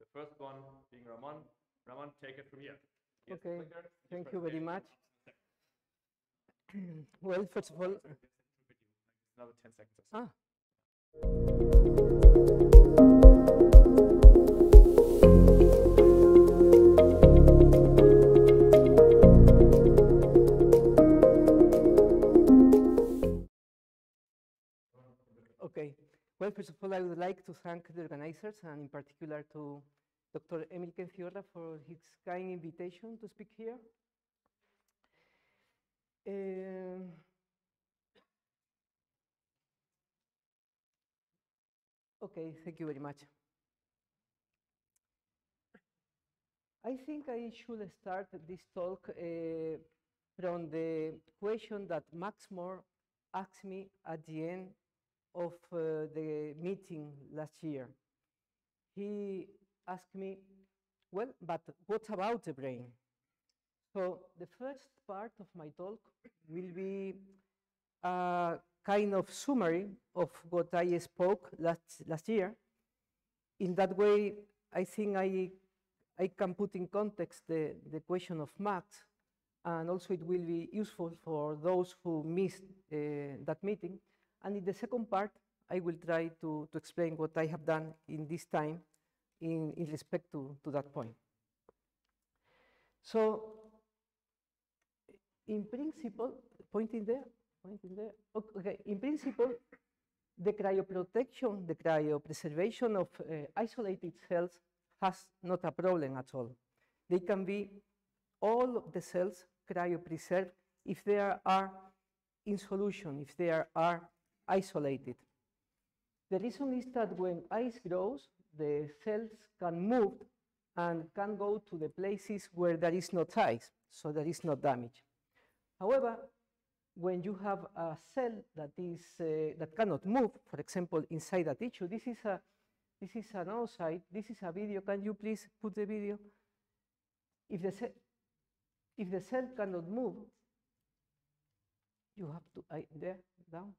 The first one being Ramon. Ramon, take it from here. Okay, clicker, thank you very much. Well, first of all, Another 10 seconds. or so. ah, Well, first of all, I would like to thank the organizers and in particular to Dr. Emil Kendziorra for his kind invitation to speak here. Um, Okay, thank you very much. I think I should start this talk uh, from the question that Max More asked me at the end of uh, the meeting last year. He asked me, well, but what about the brain? So the first part of my talk will be a kind of summary of what I spoke last, last year. In that way, I think I, I can put in context the, the question of Max, and also it will be useful for those who missed uh, that meeting. And in the second part, I will try to, to explain what I have done in this time in, in respect to, to that point. So, in principle, pointing there, pointing there, ok- okay, in principle, the cryoprotection, the cryopreservation of uh, isolated cells has not a problem at all. They can be all of the cells cryopreserved if they are, in solution, if they are, are isolated. The reason is that when ice grows, the cells can move and can go to the places where there is not ice, so there is no damage. However, when you have a cell that is uh, that cannot move, for example, inside a tissue, this is a this is an outside, this is a video. Can you please put the video? If the cell if the cell cannot move, you have to I, there down.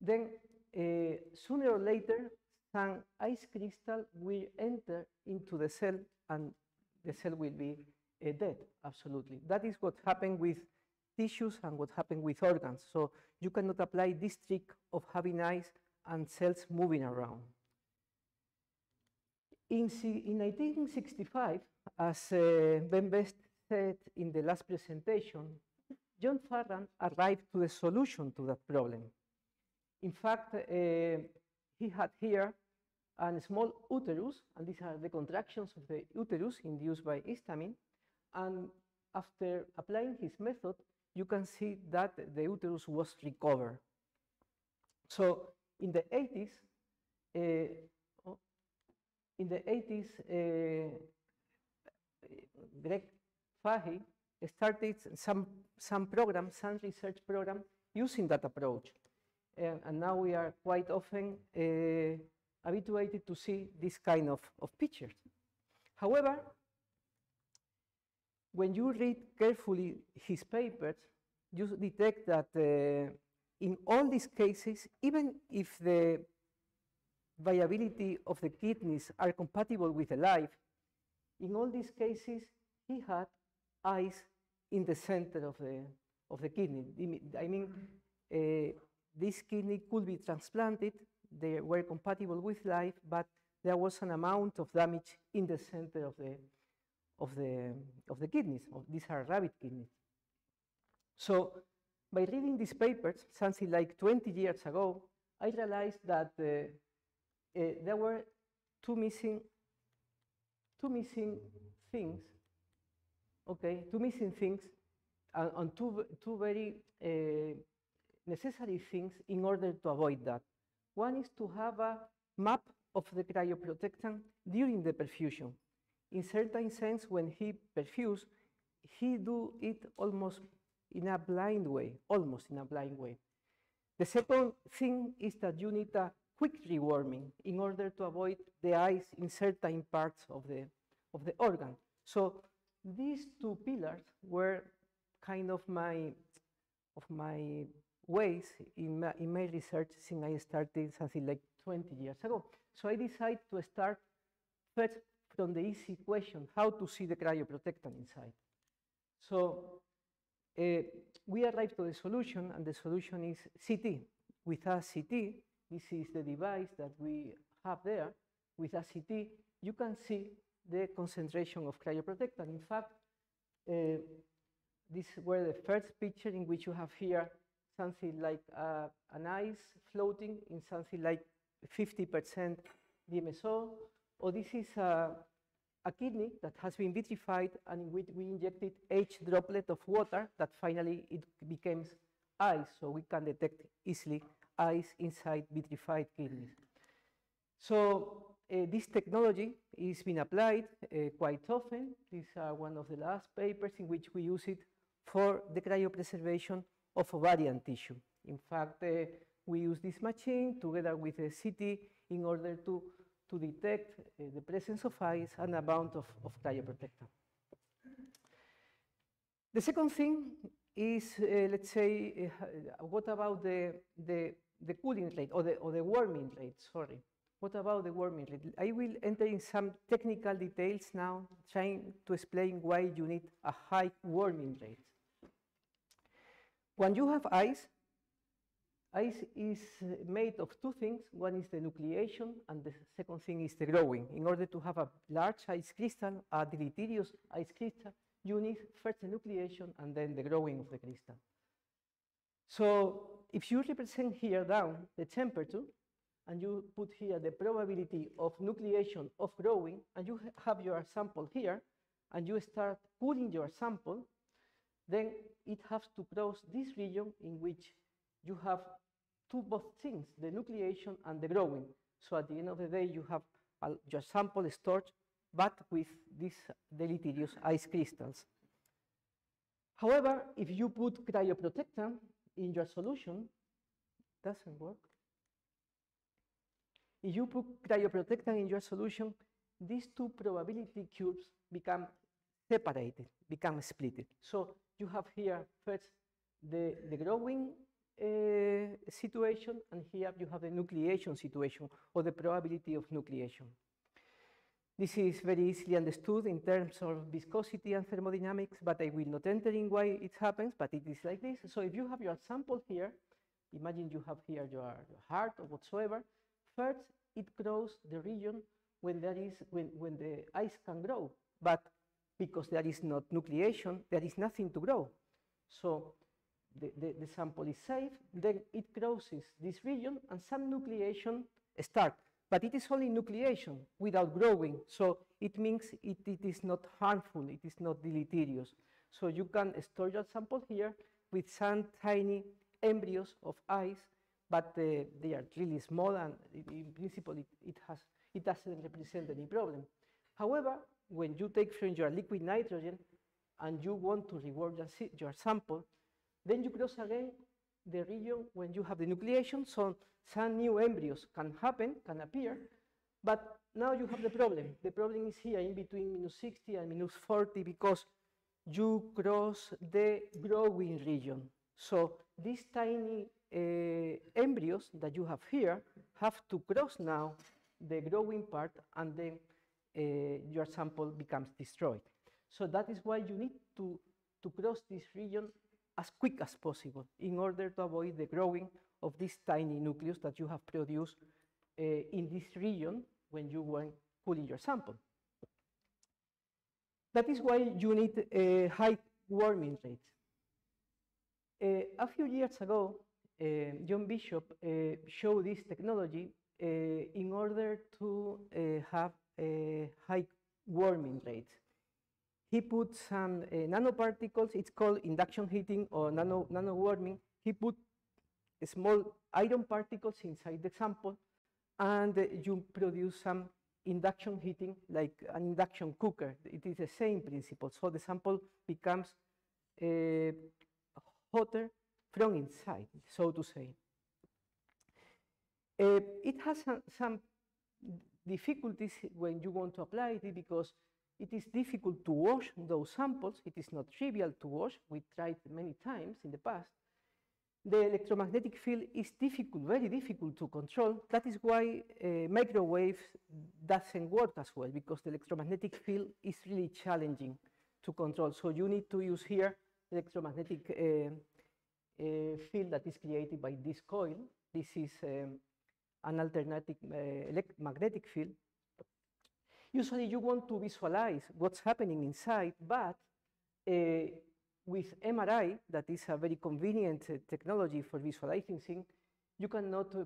Then uh, sooner or later, some ice crystal will enter into the cell, and the cell will be uh, dead. Absolutely, that is what happened with tissues and what happened with organs. So you cannot apply this trick of having ice and cells moving around. In, in 1965, as uh, Ben Best said in the last presentation, John Farrant arrived to the solution to that problem. In fact, uh, he had here a small uterus, and these are the contractions of the uterus induced by histamine. And after applying his method, you can see that the uterus was recovered. So in the 80s, uh, oh, in the 80s, uh, Greg Fahy started some, some program, some research program using that approach. Uh, and now we are quite often uh, habituated to see this kind of, of pictures. However, when you read carefully his papers, you detect that uh, in all these cases, even if the viability of the kidneys are compatible with the life, in all these cases, he had eyes in the center of the, of the kidney. I mean- I mean, uh, this kidney could be transplanted, they were compatible with life, but there was an amount of damage in the center of the, of the, of the kidneys. These are rabbit kidneys. So by reading these papers, something like 20 years ago, I realized that uh, uh, there were two missing, two missing things. Okay, two missing things, uh, and two, two very uh, necessary things in order to avoid that. One is to have a map of the cryoprotectant during the perfusion. In certain sense, when he perfuse, he do it almost in a blind way, almost in a blind way. The second thing is that you need a quick rewarming in order to avoid the ice in certain parts of the, of the organ. So these two pillars were kind of my, of my ways in my, in my research since I started something like 20 years ago. So I decided to start first from the easy question, how to see the cryoprotectant inside. So uh, we arrived to the solution, and the solution is CT. With a CT, this is the device that we have there. With a CT, you can see the concentration of cryoprotectant. In fact, uh, this were the first picture in which you have here something like uh, an ice floating in something like 50% DMSO, or this is a, a kidney that has been vitrified and in which we injected H droplet of water that finally it becomes ice, so we can detect easily ice inside vitrified kidneys. So uh, this technology is being applied uh, quite often. These are one of the last papers in which we use it for the cryopreservation of ovarian tissue. In fact, uh, we use this machine together with a CT in order to, to detect uh, the presence of ice and amount of, of cryoprotectant. The second thing is, uh, let's say, uh, what about the, the, the cooling rate or the, or the warming rate, sorry. What about the warming rate? I will enter in some technical details now, trying to explain why you need a high warming rate. When you have ice, ice is uh, made of two things. One is the nucleation, and the second thing is the growing. In order to have a large ice crystal, a deleterious ice crystal, you need first the nucleation and then the growing of the crystal. So if you represent here down the temperature, and you put here the probability of nucleation of growing, and you have your sample here, and you start cooling your sample, then it has to cross this region in which you have two both things, the nucleation and the growing. So at the end of the day, you have a, your sample stored, but with these deleterious ice crystals. However, if you put cryoprotectant in your solution, doesn't work. If you put cryoprotectant in your solution, these two probability cubes become separated, become split. So you have here first the, the growing uh, situation, and here you have the nucleation situation, or the probability of nucleation. This is very easily understood in terms of viscosity and thermodynamics, but I will not enter in why it happens, but it is like this. So if you have your sample here, imagine you have here your, your heart or whatsoever, first it grows the region when there is when, when the ice can grow. But because there is not nucleation, there is nothing to grow. So the, the, the, sample is safe, then it crosses this region and some nucleation start. But it is only nucleation without growing. So it means it, it is not harmful, it is not deleterious. So you can store your sample here with some tiny embryos of ice, but uh, they are really small and in principle it, it, has, it doesn't represent any problem. However, when you take from your liquid nitrogen and you want to rewarm your, sample, then you cross again the region when you have the nucleation, so some new embryos can happen, can appear, but now you have the problem. The problem is here in between minus 60 and minus 40 because you cross the growing region. So these tiny uh, embryos that you have here have to cross now the growing part and then uh, your sample becomes destroyed. So that is why you need to, to cross this region as quick as possible in order to avoid the growing of this tiny nucleus that you have produced uh, in this region when you were cooling your sample. That is why you need a high warming rate. Uh, a few years ago, uh, John Bischof showed this technology in order to have a high warming rate. He put some uh, nanoparticles, it's called induction heating or nano, nano warming. He put small iron particles inside the sample and uh, you produce some induction heating like an induction cooker. It is the same principle. So the sample becomes uh, hotter from inside, so to say. Uh, it has some, some difficulties when you want to apply it because it is difficult to wash those samples. It is not trivial to wash. We tried many times in the past. the electromagnetic field is difficult, very difficult to control. That is why uh, microwave doesn't work as well because the electromagnetic field is really challenging to control. So you need to use here electromagnetic uh, uh, field that is created by this coil. This is um, an alternative uh, magnetic field. Usually you want to visualize what's happening inside, but uh, with MRI, that is a very convenient uh, technology for visualizing things, you cannot uh,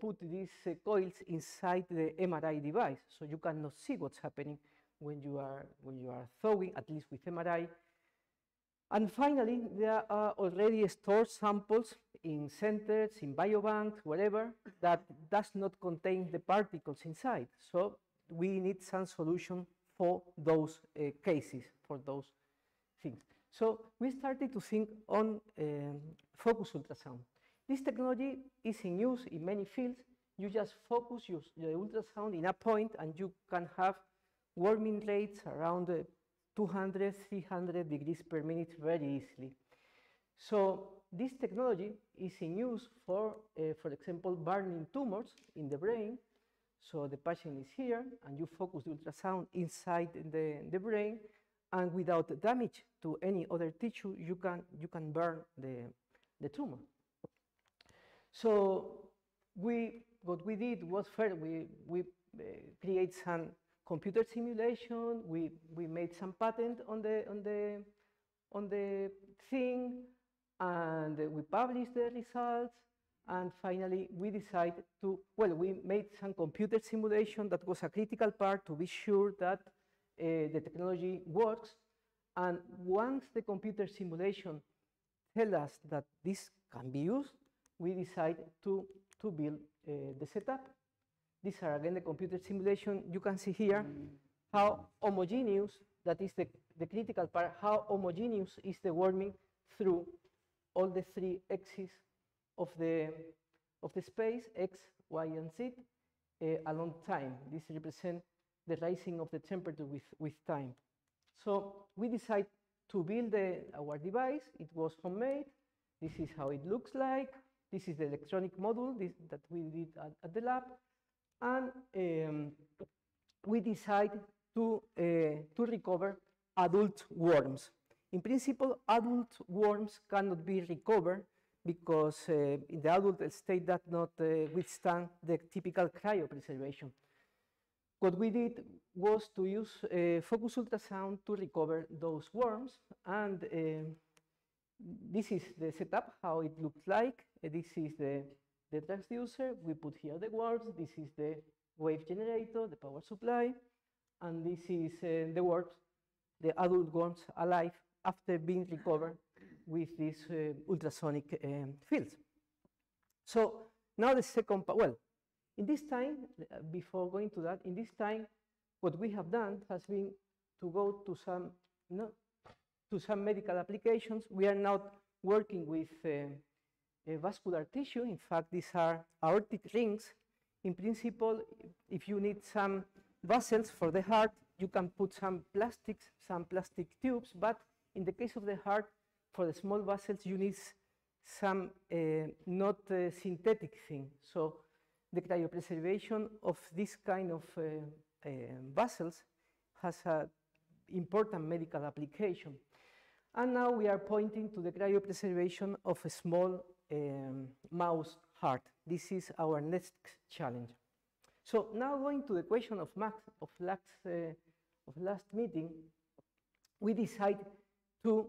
put these uh, coils inside the MRI device, so you cannot see what's happening when you are when you are thawing, at least with MRI. And finally, there are already stored samples in centers, in biobanks, wherever, that does not contain the particles inside. So we need some solution for those uh, cases, for those things. So we started to think on um, focus ultrasound. This technology is in use in many fields. You just focus your, the ultrasound in a point and you can have warming rates around uh, 200, 300 degrees per minute very easily. So this technology is in use for, uh, for example, burning tumors in the brain. So the patient is here and you focus the ultrasound inside the, the brain and without damage to any other tissue, you can, you can burn the, the tumor. So we, what we did was first we, we uh, create some computer simulation, we, we made some patent on the, on, the, on the thing, and we published the results, and finally we decided to, well, we made some computer simulation that was a critical part to be sure that uh, the technology works. And once the computer simulation tell us that this can be used, we decide to, to build uh, the setup. These are again the computer simulation. You can see here how homogeneous, that is the, the critical part, how homogeneous is the warming through all the three axes of the, of the space, x, y, and z, uh, along time. This represents the rising of the temperature with, with time. So we decided to build the, our device. It was homemade. This is how it looks like. This is the electronic module this, that we did at, at the lab. And um, we decided to, uh, to recover adult worms. In principle, adult worms cannot be recovered because uh, in the adult state does not uh, withstand the typical cryopreservation. What we did was to use uh, focus ultrasound to recover those worms, and uh, this is the setup, how it looks like. This is the, the transducer. We put here the worms. This is the wave generator, the power supply, and this is uh, the worms, the adult worms alive after being recovered with these uh, ultrasonic um, fields. So now the second part, well, in this time, uh, before going to that, in this time, what we have done has been to go to some, no, to some medical applications. We are not working with uh, vascular tissue. In fact, these are aortic rings. In principle, if you need some vessels for the heart, you can put some plastics, some plastic tubes, but in the case of the heart, for the small vessels, you need some uh, not uh, synthetic thing. So the cryopreservation of this kind of uh, uh, vessels has an important medical application. And now we are pointing to the cryopreservation of small um, mouse heart. This is our next challenge. So now going to the question of, Max, of, last, uh, of last meeting, we decide to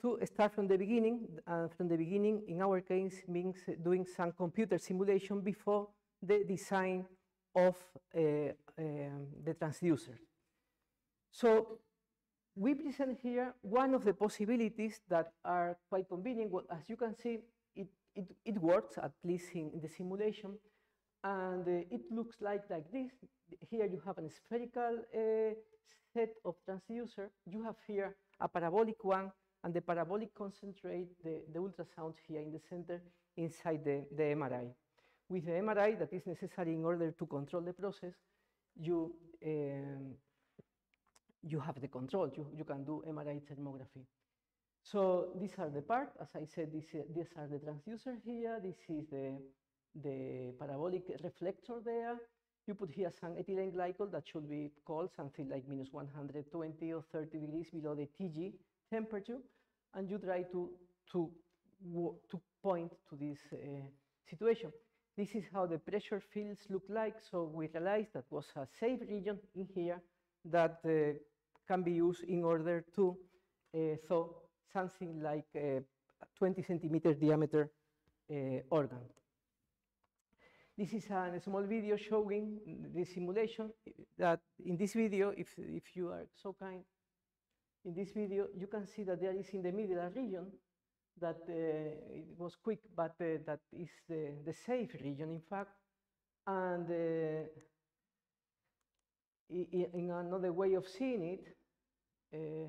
to start from the beginning, uh, from the beginning in our case means doing some computer simulation before the design of uh, um, the transducer. So we present here one of the possibilities that are quite convenient. Well, as you can see, it, it, it works, at least in, the simulation, and uh, it looks like, like this. Here you have a spherical uh, set of transducer. You have here a parabolic one, and the parabolic concentrate the, the ultrasound here in the center inside the, the MRI. With the MRI that is necessary in order to control the process, you, um, you have the control. You, you can do MRI thermography. So these are the part, as I said, this, these are the transducer here, this is the, the parabolic reflector there. You put here some ethylene glycol that should be cold, something like minus 120 or 30 degrees below the TG temperature, and you try to, to, to point to this uh, situation. This is how the pressure fields look like, so we realized that was a safe region in here that uh, can be used in order to uh, thaw something like a 20 centimeter diameter uh, organ. This is a small video showing the simulation that in this video, if, if you are so kind, in this video, you can see that there is in the middle a region that uh, it was quick, but uh, that is the, the safe region, in fact. And uh, in another way of seeing it, uh,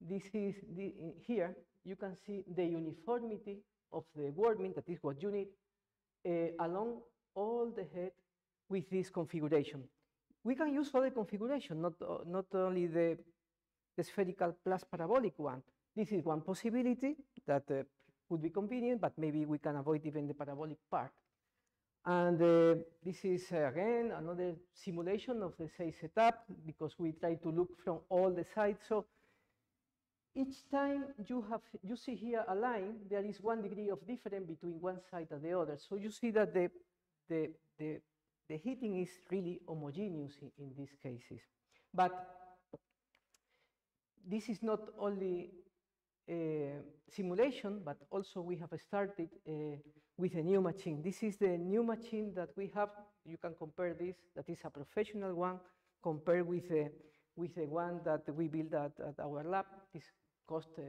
this is the, here, you can see the uniformity of the warming, that is what you need, uh, along all the head with this configuration. We can use other configuration, not, uh, not only the, the spherical plus parabolic one. This is one possibility that uh, would be convenient, but maybe we can avoid even the parabolic part. And uh, this is uh, again another simulation of the same setup because we try to look from all the sides. So each time you have you see here a line, there is one degree of difference between one side and the other. So you see that the the the, the heating is really homogeneous in, in these cases. But this is not only uh, simulation, but also we have started uh, with a new machine. This is the new machine that we have. You can compare this, that is a professional one, compared with, the, with the one that we built at, at our lab. This cost uh,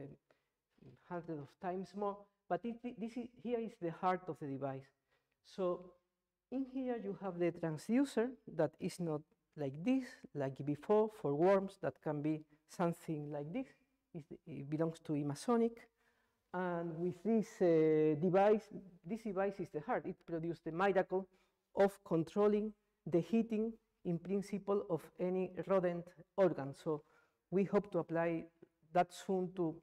hundreds of times more, but it, this is, here is the heart of the device. So in here you have the transducer that is not like this, like before for worms that can be something like this. It belongs to Imasonic. And with this uh, device, this device is the heart. It produced the miracle of controlling the heating in principle of any rodent organ. So we hope to apply that soon to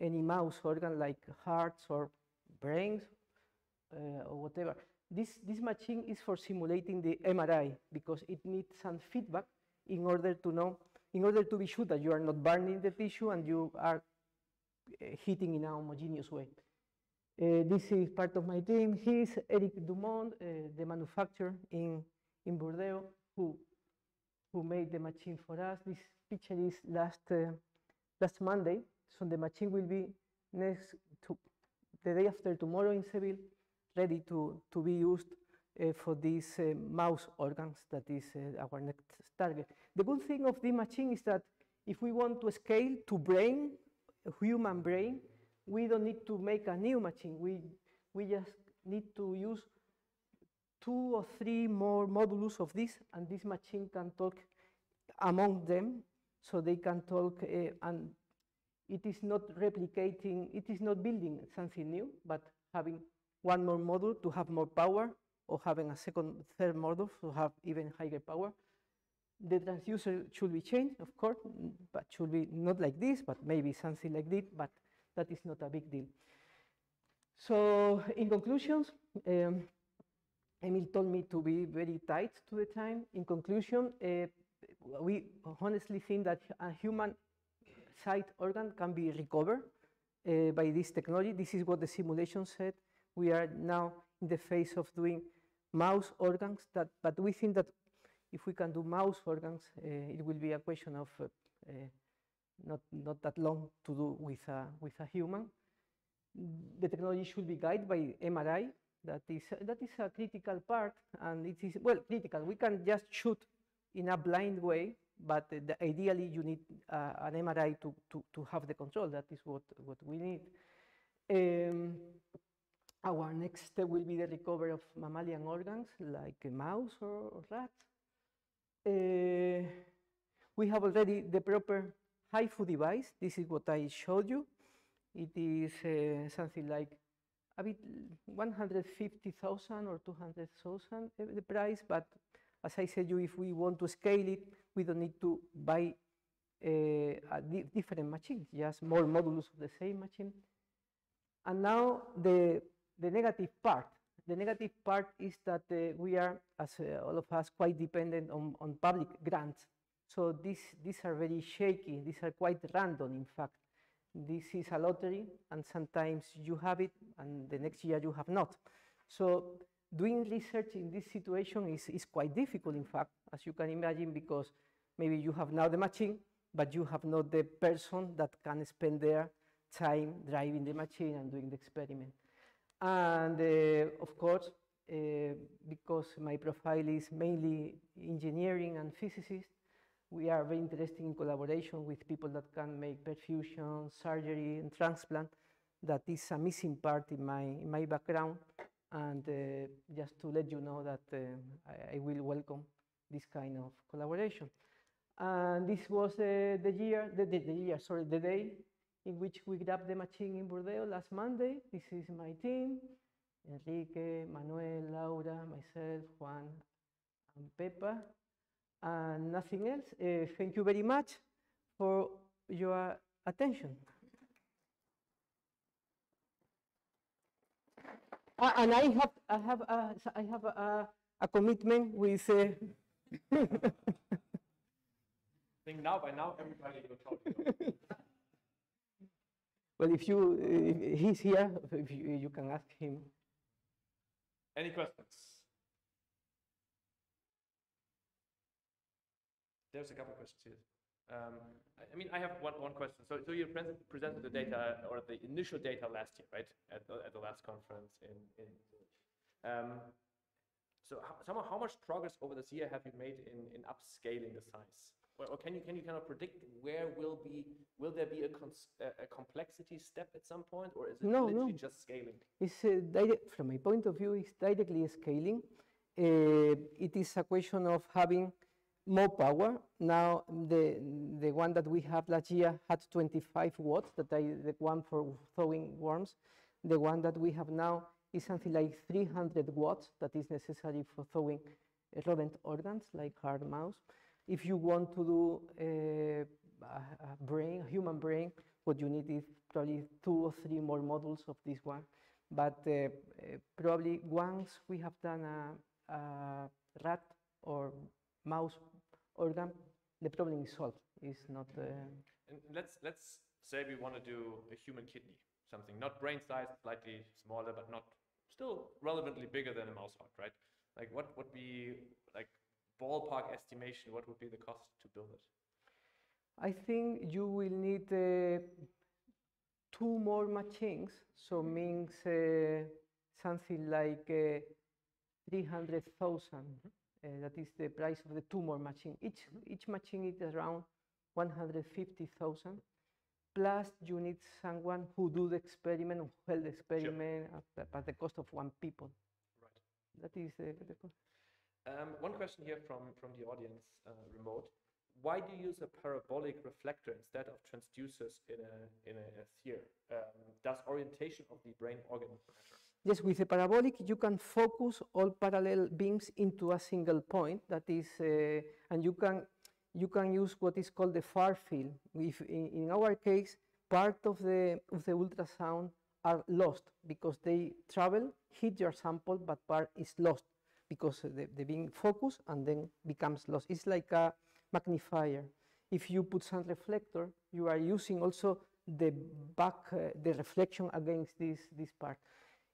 any mouse organ like hearts or brains uh, or whatever. This, this machine is for simulating the MRI because it needs some feedback in order to know, in order to be sure that you are not burning the tissue and you are heating in a homogeneous way. Uh, this is part of my team. He is Erik Dumont, uh, the manufacturer in, in Bordeaux, who, who made the machine for us. This picture is last, last Monday, so the machine will be next to the day after tomorrow in Seville, ready to, to be used uh, for these uh, mouse organs that is uh, our next target. The good thing of the machine is that if we want to scale to brain, human brain, we don't need to make a new machine. We, we just need to use two or three more modules of this, and this machine can talk among them, so they can talk, uh, and it is not replicating, it is not building something new, but having one more module to have more power, or having a second, third module to have even higher power. The transducer should be changed, of course, but should be not like this, but maybe something like this, but that is not a big deal. So in conclusions, um, Emil told me to be very tight to the time. In conclusion, uh, we honestly think that a human side organ can be recovered uh, by this technology. This is what the simulation said. We are now in the phase of doing mouse organs, that, but we think that if we can do mouse organs, uh, it will be a question of uh, not, not that long to do with a, with a human. The technology should be guided by MRI. That is, that is a critical part, and it is, well, critical. We can just shoot in a blind way, but the, ideally you need uh, an MRI to, to, to have the control. That is what, what we need. Um, our next step will be the recovery of mammalian organs like a mouse or, or rat. Uh, we have already the proper HIFU device. This is what I showed you. It is uh, something like a bit 150,000 or 200,000 the price, but as I said you, if we want to scale it, we don't need to buy uh, a di different machine, just more modules of the same machine. And now the, the negative part. The negative part is that uh, we are, as uh, all of us, quite dependent on, on public grants. So these, these are very shaky. These are quite random, in fact. This is a lottery, and sometimes you have it, and the next year you have not. So doing research in this situation is, is quite difficult, in fact, as you can imagine, because maybe you have now the machine, but you have not the person that can spend their time driving the machine and doing the experiment. And uh, of course, uh, because my profile is mainly engineering and physicists, we are very interested in collaboration with people that can make perfusion, surgery, and transplant. That is a missing part in my, in my background. And uh, just to let you know that uh, I, I, will welcome this kind of collaboration. And this was uh, the year, the, the, the, year, sorry, the day in which we grabbed the machine in Burdeos last Monday. This is my team, Enrique, Manuel, Laura, myself, Juan, and Pepa and nothing else. Uh, thank you very much for your attention. Uh, and I have, I have, a, I have a, a commitment with. Uh, I think now by now everybody will talk. well, if you, if he's here, if you, you can ask him. Any questions? There's a couple of questions here. Um, I, mean, I have one, one question. So, so you present, presented the data or the initial data last year, right? At the, at the last conference in, in um, so how, somehow, how much progress over this year have you made in, in upscaling the size? Or, can you can you kind of predict where will be will there be a, a, complexity step at some point, or is it no, literally no. just scaling? It's uh, direct, from my point of view, it's directly scaling. Uh, it is a question of having more power. Now, the, the one that we have last year had 25 watts, that I, the one for thawing worms. The one that we have now is something like 300 watts that is necessary for thawing rodent organs like heart, mouse. If you want to do a, a brain, a human brain, what you need is probably two or three more modules of this one. But uh, uh, probably once we have done a, a rat or mouse organ, the problem is solved. It's not. Uh, and let's let's say we want to do a human kidney, something not brain size, slightly smaller, but not still relevantly bigger than a mouse heart, right? Like what would be ballpark estimation? What would be the cost to build it? I think you will need uh, two more machines, so means uh, something like uh, 300,000 uh, that is the price of the two more machine. Each, each machine is around 150,000. Plus, you need someone who do the experiment, who held the experiment sure. at, at, the cost of one people. Right. That is the, the cost. Um, one question here from, from the audience, uh, remote. Why do you use a parabolic reflector instead of transducers in a, in a, a sphere? Um, does orientation of the brain organ matter? Yes, with a parabolic, you can focus all parallel beams into a single point. That is, uh, and you can you can use what is called the far field. If in, in, our case, part of the of the ultrasound are lost because they travel, hit your sample, but part is lost because the, the being focused and then becomes lost. It's like a magnifier. If you put some reflector, you are using also the back, uh, the reflection against this, this part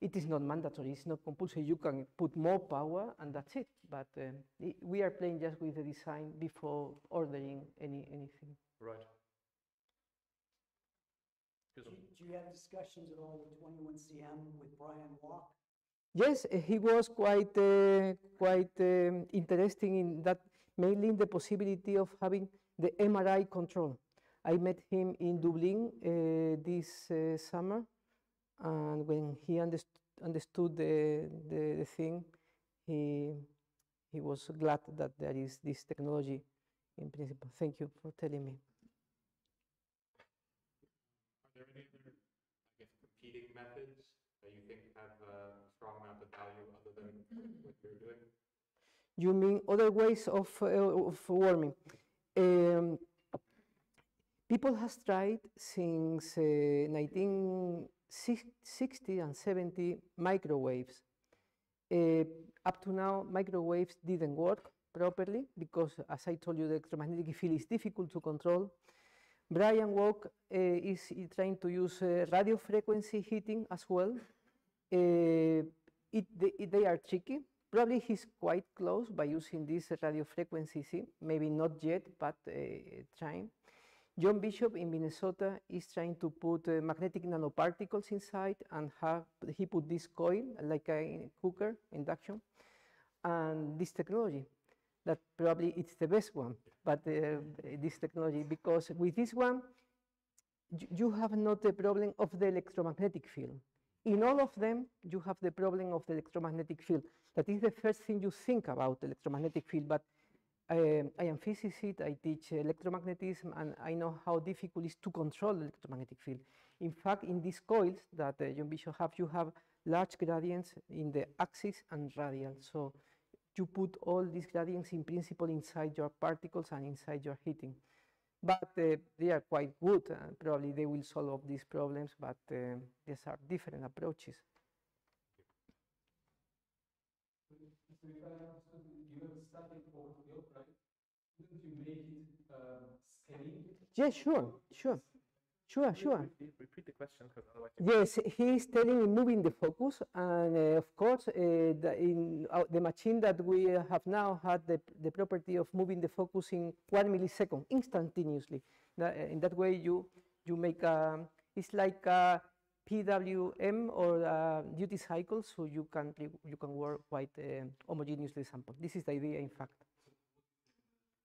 it is not mandatory, it's not compulsory. You can put more power and that's it. But uh, it, we are playing just with the design before ordering any anything. Right. Do you, do you have discussions at all with 21CM with Brian Wowk? Yes, uh, he was quite uh, quite um, interesting in that, mainly in the possibility of having the MRI control. I met him in Dublin this summer and when he underst understood the, the, the, thing, he, he was glad that there is this technology in principle. Thank you for telling me. Are there any other, I guess, competing methods that you think have a strong amount of value other than what you're doing? You mean other ways of, uh, of warming? Um, people has tried since uh, 1960 and 70 microwaves. Uh, up to now, microwaves didn't work properly because, as I told you, the electromagnetic field is difficult to control. Brian Wowk uh, is trying to use uh, radio frequency heating as well. Uh, it, they, they are tricky. Probably he's quite close by using this radio frequency, see? maybe not yet, but uh, trying. John Bischof in Minnesota is trying to put uh, magnetic nanoparticles inside and have, he put this coil like a cooker induction and this technology that probably it's the best one, but uh, this technology, because with this one, you, you have not the problem of the electromagnetic field. In all of them, you have the problem of the electromagnetic field. That is the first thing you think about electromagnetic field, but I, I am physicist, I teach electromagnetism, and I know how difficult it is to control the electromagnetic field. In fact, in these coils that uh, John Bischof have, you have large gradients in the axis and radial. So you put all these gradients in principle inside your particles and inside your heating. But uh, they are quite good, and probably they will solve these problems, but uh, these are different approaches. Uh? Yeah, sure, sure, sure, sure. Repeat, the question because otherwise. Yes, he is telling in moving the focus, and uh, of course, uh, the, in uh, the machine that we have now had the, the property of moving the focus in one millisecond, instantaneously. That, uh, in that way, you you make a, it's like a PWM or a duty cycle, so you can you can work quite uh, homogeneously sample. This is the idea, in fact.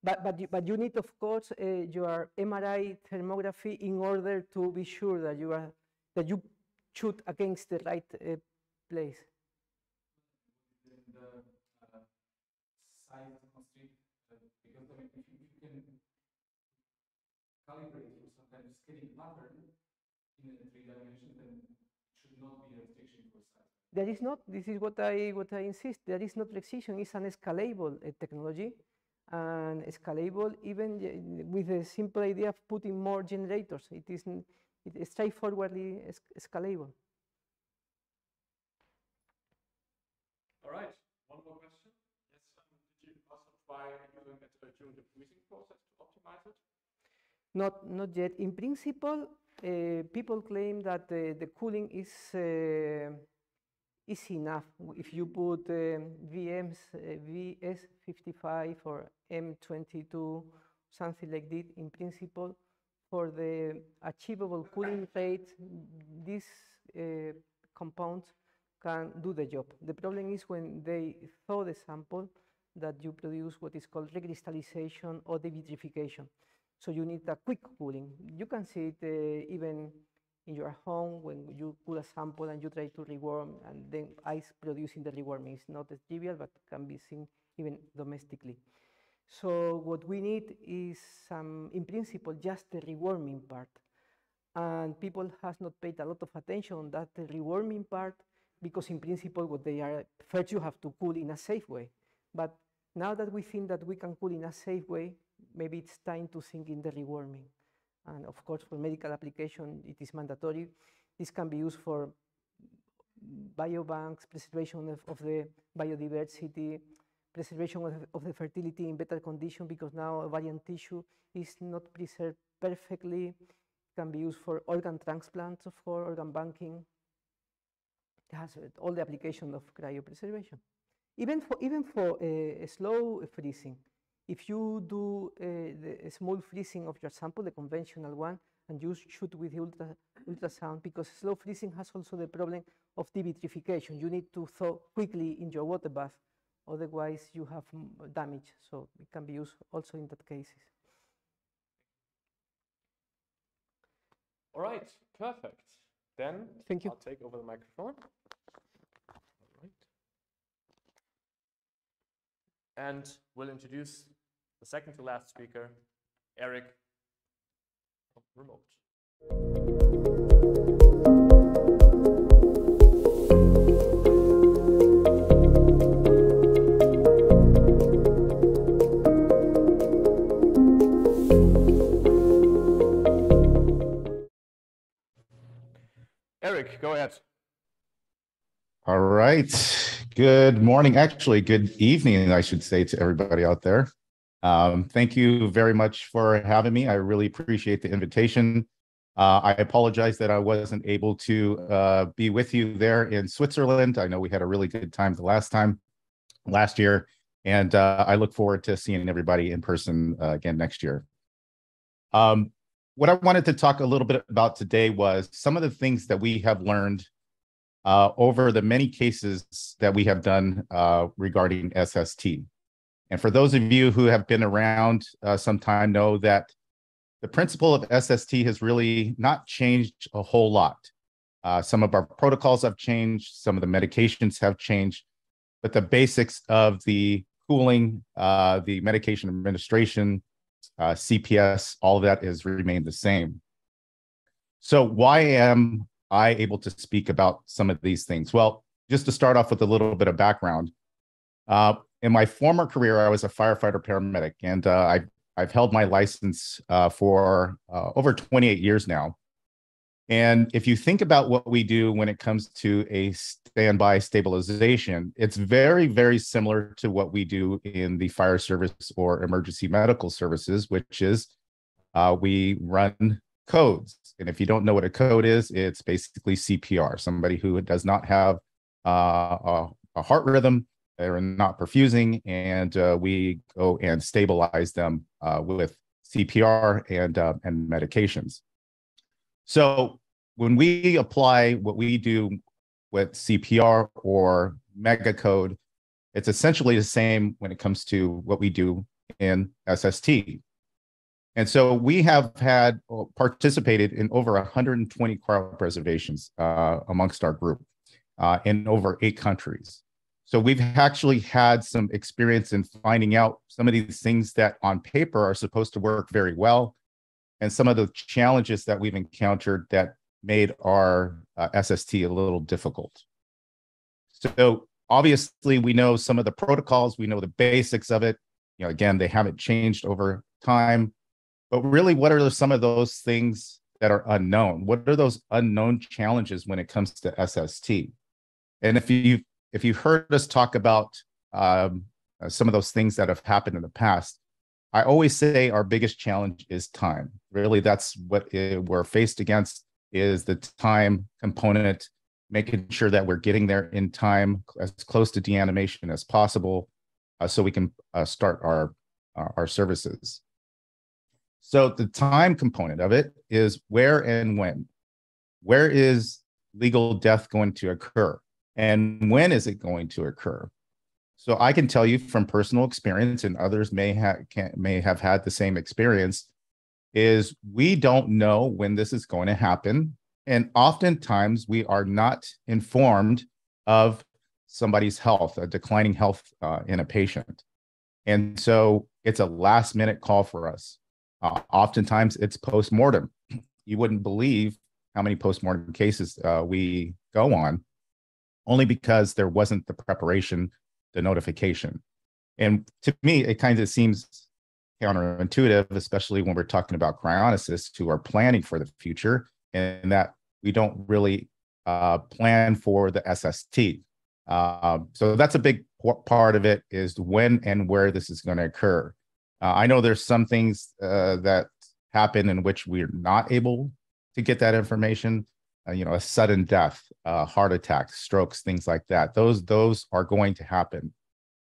But, but, you, but you need, of course, uh, your MRI thermography in order to be sure that you are that you shoot against the right uh, place. Not. There is not. This is what I what I insist. There is not precision. It's an scalable uh, technology, and scalable even with the simple idea of putting more generators. It is, it is straightforwardly scalable. All right, one more question. Yes, um, did you also try using it uh, during the freezing process to optimize it? Not, not yet. In principle, uh, people claim that uh, the cooling is uh, is enough. If you put um, VMs, uh, VS55 or M22, something like that, in principle, for the achievable cooling rate, these uh, compounds can do the job. The problem is when they thaw the sample that you produce what is called recrystallization or devitrification. So you need a quick cooling. You can see it uh, even in your home when you cool a sample and you try to rewarm and then ice producing the rewarming is not as trivial but can be seen even domestically. So what we need is some, in principle, just the rewarming part. And people has not paid a lot of attention on that rewarming part because in principle what they are, first you have to cool in a safe way. But now that we think that we can cool in a safe way, maybe it's time to think in the rewarming. And of course, for medical application, it is mandatory. This can be used for biobanks, preservation of, of the biodiversity, preservation of, of the fertility in better condition because now ovarian tissue is not preserved perfectly. It Can be used for organ transplants, for organ banking. It has uh, all the application of cryopreservation. Even for even for uh, slow freezing, if you do uh, the small freezing of your sample, the conventional one, and you shoot with the ultra, ultrasound, because slow freezing has also the problem of devitrification. You need to thaw quickly in your water bath, otherwise you have damage. So it can be used also in that cases. All right, perfect. Then Thank you. I'll take over the microphone. All right. And we'll introduce the second to last speaker, Erik, remote. Erik, go ahead. All right. Good morning. Actually, good evening, I should say, to everybody out there. Um, thank you very much for having me. I really appreciate the invitation. Uh, I apologize that I wasn't able to uh, be with you there in Switzerland. I know we had a really good time the last time, last year, and uh, I look forward to seeing everybody in person uh, again next year. Um, what I wanted to talk a little bit about today was some of the things that we have learned uh, over the many cases that we have done uh, regarding SST. And for those of you who have been around uh, some time know that the principle of SST has really not changed a whole lot. Uh, some of our protocols have changed, some of the medications have changed, but the basics of the cooling, uh, the medication administration, uh, CPS, all of that has remained the same. So why am I able to speak about some of these things? Well, just to start off with a little bit of background, uh, in my former career, I was a firefighter paramedic, and uh, I, I've held my license uh, for uh, over 28 years now. And if you think about what we do when it comes to a standby stabilization, it's very, very similar to what we do in the fire service or emergency medical services, which is uh, we run codes. And if you don't know what a code is, it's basically CPR, somebody who does not have uh, a, a, heart rhythm, they're not perfusing, and uh, we go and stabilize them uh, with CPR and, uh, and medications. So when we apply what we do with CPR or megacode, it's essentially the same when it comes to what we do in SST. And so we have had uh, participated in over 120 cryopreservations uh, amongst our group uh, in over eight countries. So we've actually had some experience in finding out some of these things that on paper are supposed to work very well, and some of the challenges that we've encountered that made our uh, SST a little difficult. So obviously we know some of the protocols, we know the basics of it. You know, again, they haven't changed over time, but really what are some of those things that are unknown? What are those unknown challenges when it comes to SST? And if you if you've heard us talk about um, uh, some of those things that have happened in the past, I always say our biggest challenge is time. Really, that's what it, we're faced against is the time component, making sure that we're getting there in time, as close to deanimation as possible, uh, so we can uh, start our uh, our services. So the time component of it is where and when. Where is legal death going to occur? And when is it going to occur? So I can tell you from personal experience, and others may have may have had the same experience is we don't know when this is going to happen. And oftentimes we are not informed of somebody's health, a declining health uh, in a patient. And so it's a last minute call for us. Uh, oftentimes it's post mortem. You wouldn't believe how many post mortem cases uh, we go on, only because there wasn't the preparation, the notification. And to me, it kind of seems counterintuitive, especially when we're talking about cryonicists who are planning for the future and that we don't really uh, plan for the SST. Uh, so that's a big part of it is when and where this is going to occur. Uh, I know there's some things uh, that happen in which we're not able to get that information. Uh, you know, a sudden death, uh, heart attack, strokes, things like that. Those those are going to happen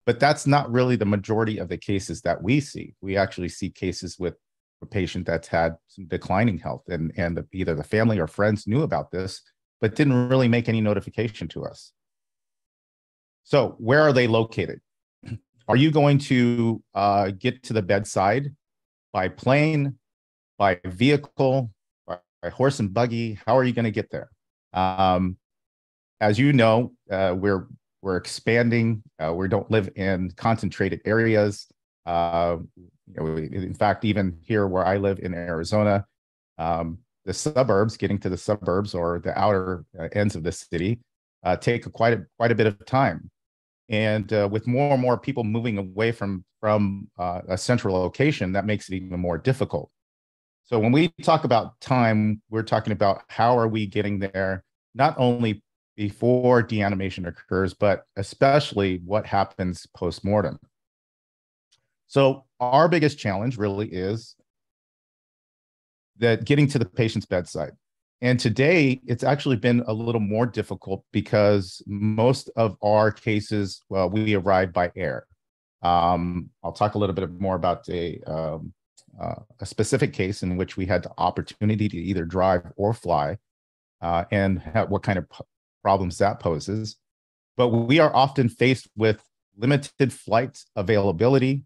but that's not really the majority of the cases that we see. We actually see cases with a patient that's had some declining health and, and the, either the family or friends knew about this, but didn't really make any notification to us. So where are they located? Are you going to uh, get to the bedside by plane, by vehicle, horse and buggy? How are you going to get there? Um, as you know, uh, we're we're expanding. Uh, we don't live in concentrated areas. Uh, you know, in fact, even here where I live in Arizona, um, the suburbs, getting to the suburbs or the outer uh, ends of the city, uh, take quite a, quite a bit of time. And uh, with more and more people moving away from from a central location, that makes it even more difficult. So when we talk about time, we're talking about how are we getting there not only before deanimation occurs, but especially what happens post-mortem. So our biggest challenge really is that getting to the patient's bedside. And today it's actually been a little more difficult because most of our cases, well, we arrive by air. Um, I'll talk a little bit more about the um, uh, a specific case in which we had the opportunity to either drive or fly uh, and what kind of problems that poses. But we are often faced with limited flight availability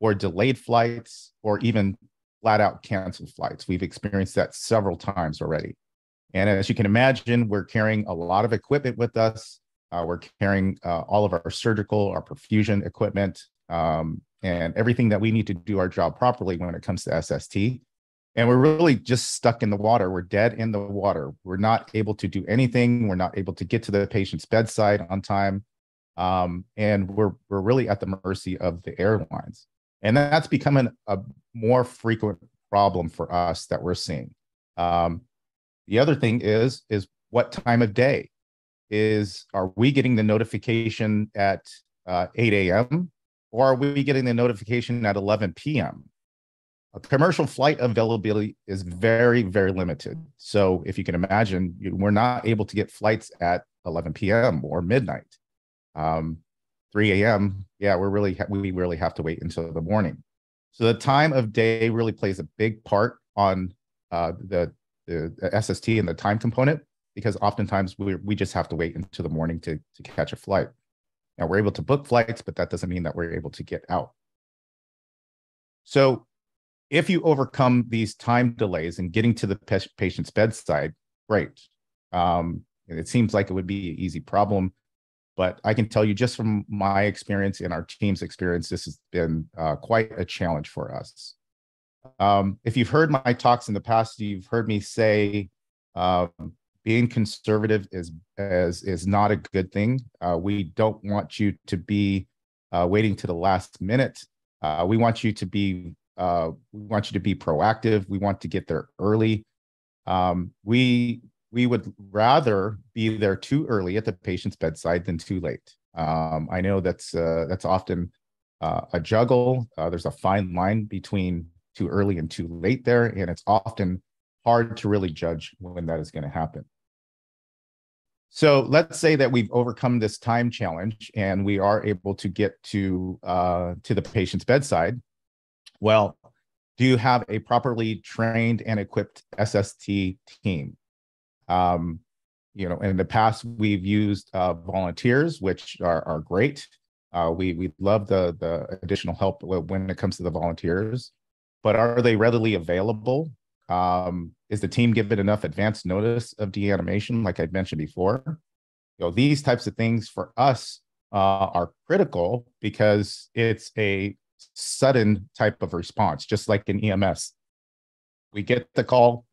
or delayed flights or even flat out canceled flights. We've experienced that several times already. And as you can imagine, we're carrying a lot of equipment with us. Uh, we're carrying uh, all of our surgical, our perfusion equipment, um, and everything that we need to do our job properly when it comes to SST. And we're really just stuck in the water. We're dead in the water. We're not able to do anything. We're not able to get to the patient's bedside on time. Um, and we're, we're really at the mercy of the airlines. And that's becoming a more frequent problem for us that we're seeing. Um, the other thing is, is what time of day is, are we getting the notification at uh, 8 a.m. or are we getting the notification at 11 p.m.? A commercial flight availability is very, very limited. So if you can imagine, we're not able to get flights at 11 p.m. or midnight. Um, 3 a.m. Yeah, we're really we really have to wait until the morning. So the time of day really plays a big part on uh, the, the, the SST and the time component because oftentimes we we just have to wait until the morning to to catch a flight. Now we're able to book flights, but that doesn't mean that we're able to get out. So if you overcome these time delays and getting to the patient's bedside, great. Um, it seems like it would be an easy problem. But I can tell you just from my experience and our team's experience, this has been uh, quite a challenge for us. Um, if you've heard my talks in the past, you've heard me say um, being conservative is, is, is not a good thing. Uh, we don't want you to be uh, waiting to the last minute. Uh, we want you to be uh, we want you to be proactive. We want to get there early. Um, we we would rather be there too early at the patient's bedside than too late. Um, I know that's uh, that's often uh, a juggle. There's a fine line between too early and too late there, and it's often hard to really judge when that is going to happen. So let's say that we've overcome this time challenge and we are able to get to uh, to the patient's bedside. Well, do you have a properly trained and equipped SST team? Um, you know, in the past, we've used uh, volunteers, which are, are great. Uh, we we love the the additional help when it comes to the volunteers, but are they readily available? Um, is the team given enough advance notice of deanimation, like I'd mentioned before? You know, these types of things for us uh, are critical because it's a sudden type of response, just like in EMS. We get the call,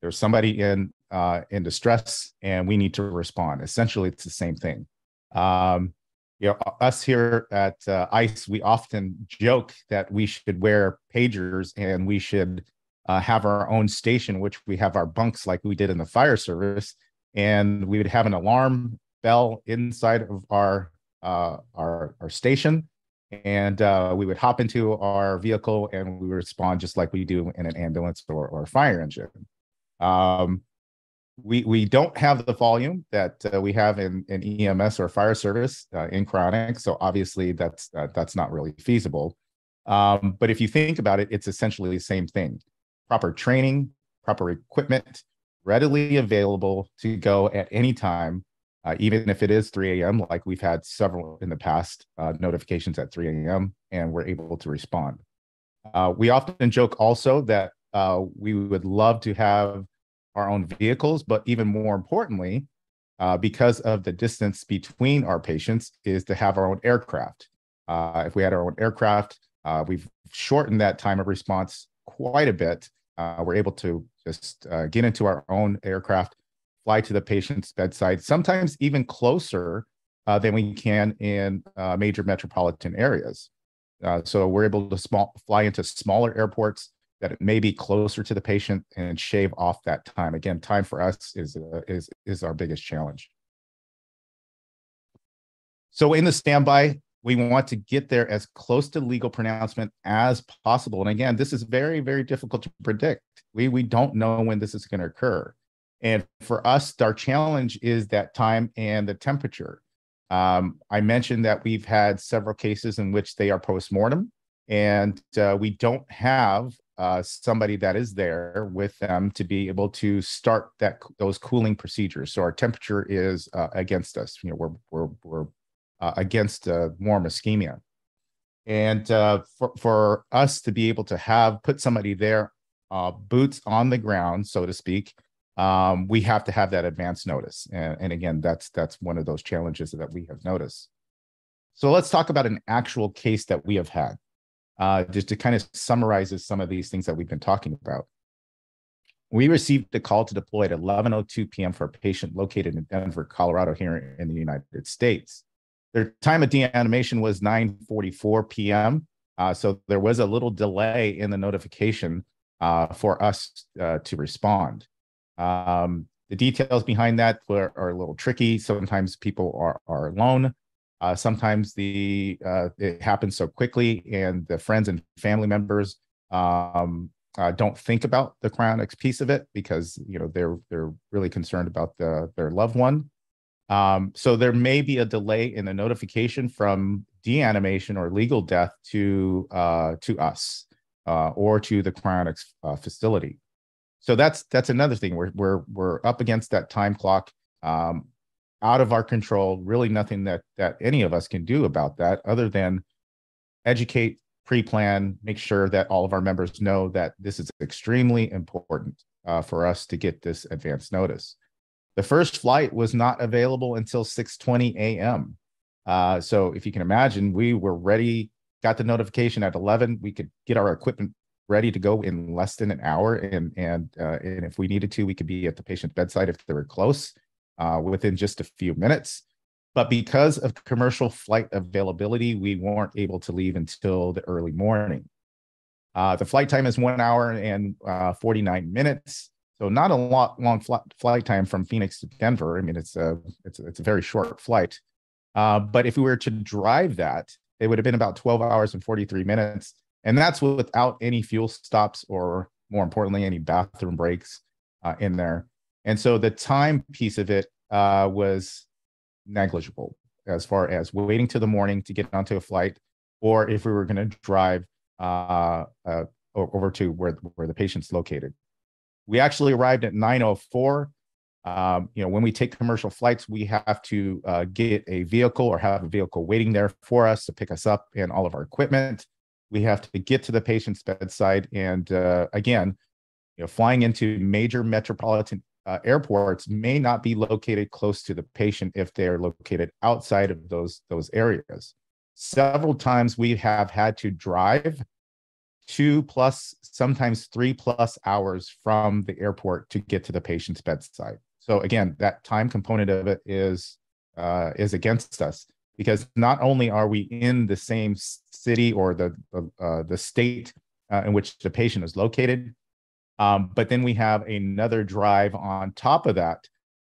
there's somebody in uh, in distress and we need to respond. Essentially, it's the same thing. Um, you know, us here at uh, ICE, we often joke that we should wear pagers and we should uh, have our own station, which we have our bunks like we did in the fire service, and we would have an alarm bell inside of our uh, our our station, and uh, we would hop into our vehicle and we would respond just like we do in an ambulance or, or fire engine. Um, we we don't have the volume that uh, we have in, in EMS or fire service uh, in cryonics, so obviously that's uh, that's not really feasible. Um, but if you think about it, it's essentially the same thing: proper training, proper equipment, readily available to go at any time, uh, even if it is 3 a.m. Like we've had several in the past uh, notifications at 3 a.m. and we're able to respond. Uh, we often joke also that we would love to have our own vehicles, but even more importantly, uh, because of the distance between our patients, is to have our own aircraft. Uh, if we had our own aircraft, uh, we've shortened that time of response quite a bit. Uh, we're able to just uh, get into our own aircraft, fly to the patient's bedside, sometimes even closer uh, than we can in major metropolitan areas. so we're able to small, fly into smaller airports that may be closer to the patient and shave off that time. Again, time for us is uh, is is our biggest challenge. So in the standby, we want to get there as close to legal pronouncement as possible. And again, this is very, very difficult to predict. We we don't know when this is going to occur. And for us, our challenge is that time and the temperature. Um, I mentioned that we've had several cases in which they are postmortem, and uh, we don't have uh, somebody that is there with them to be able to start that those cooling procedures. So our temperature is uh, against us. You know, we're we're we're against uh, warm ischemia, and uh, for for us to be able to have put somebody there, uh, boots on the ground, so to speak, um, we have to have that advance notice. And, and again, that's that's one of those challenges that we have noticed. So let's talk about an actual case that we have had, uh, just to kind of summarizes some of these things that we've been talking about. We received a call to deploy at 11:02 p.m. for a patient located in Denver, Colorado, here in the United States. Their time of deanimation was 9:44 p.m. Uh, so there was a little delay in the notification uh, for us uh, to respond. Um, the details behind that are, are, a little tricky. Sometimes people are, are alone. Uh, sometimes the uh, it happens so quickly, and the friends and family members um, uh, don't think about the cryonics piece of it because you know they're they're really concerned about the their loved one. Um, so there may be a delay in the notification from deanimation or legal death to uh, to us uh, or to the cryonics uh, facility so that's that's another thing. We're we're we're up against that time clock, um, out of our control. Really, nothing that that any of us can do about that, other than educate, pre-plan, make sure that all of our members know that this is extremely important uh, for us to get this advance notice. The first flight was not available until 6:20 a.m. Uh, so if you can imagine, we were ready, got the notification at 11. We could get our equipment ready to go in less than an hour. And and uh, and if we needed to, we could be at the patient's bedside if they were close uh, within just a few minutes. But because of commercial flight availability, we weren't able to leave until the early morning. Uh, the flight time is one hour and uh, 49 minutes. So not a lot long fl- flight time from Phoenix to Denver. I mean, it's a it's a, it's a very short flight. Uh, but if we were to drive that, it would have been about 12 hours and 43 minutes. And that's without any fuel stops or more importantly, any bathroom breaks uh, in there. And so the time piece of it uh, was negligible as far as waiting to the morning to get onto a flight, or if we were going to drive uh, uh over to where, where the patient's located. We actually arrived at 904. Um, you know, when we take commercial flights, we have to uh, get a vehicle or have a vehicle waiting there for us to pick us up and all of our equipment. We have to get to the patient's bedside. And uh, again, you know, flying into major metropolitan uh, airports may not be located close to the patient if they are located outside of those those areas. Several times we have had to drive two plus, sometimes three plus hours from the airport to get to the patient's bedside. So again, that time component of it is uh, is against us because not only are we in the same city or the uh, the state uh, in which the patient is located, um, but then we have another drive on top of that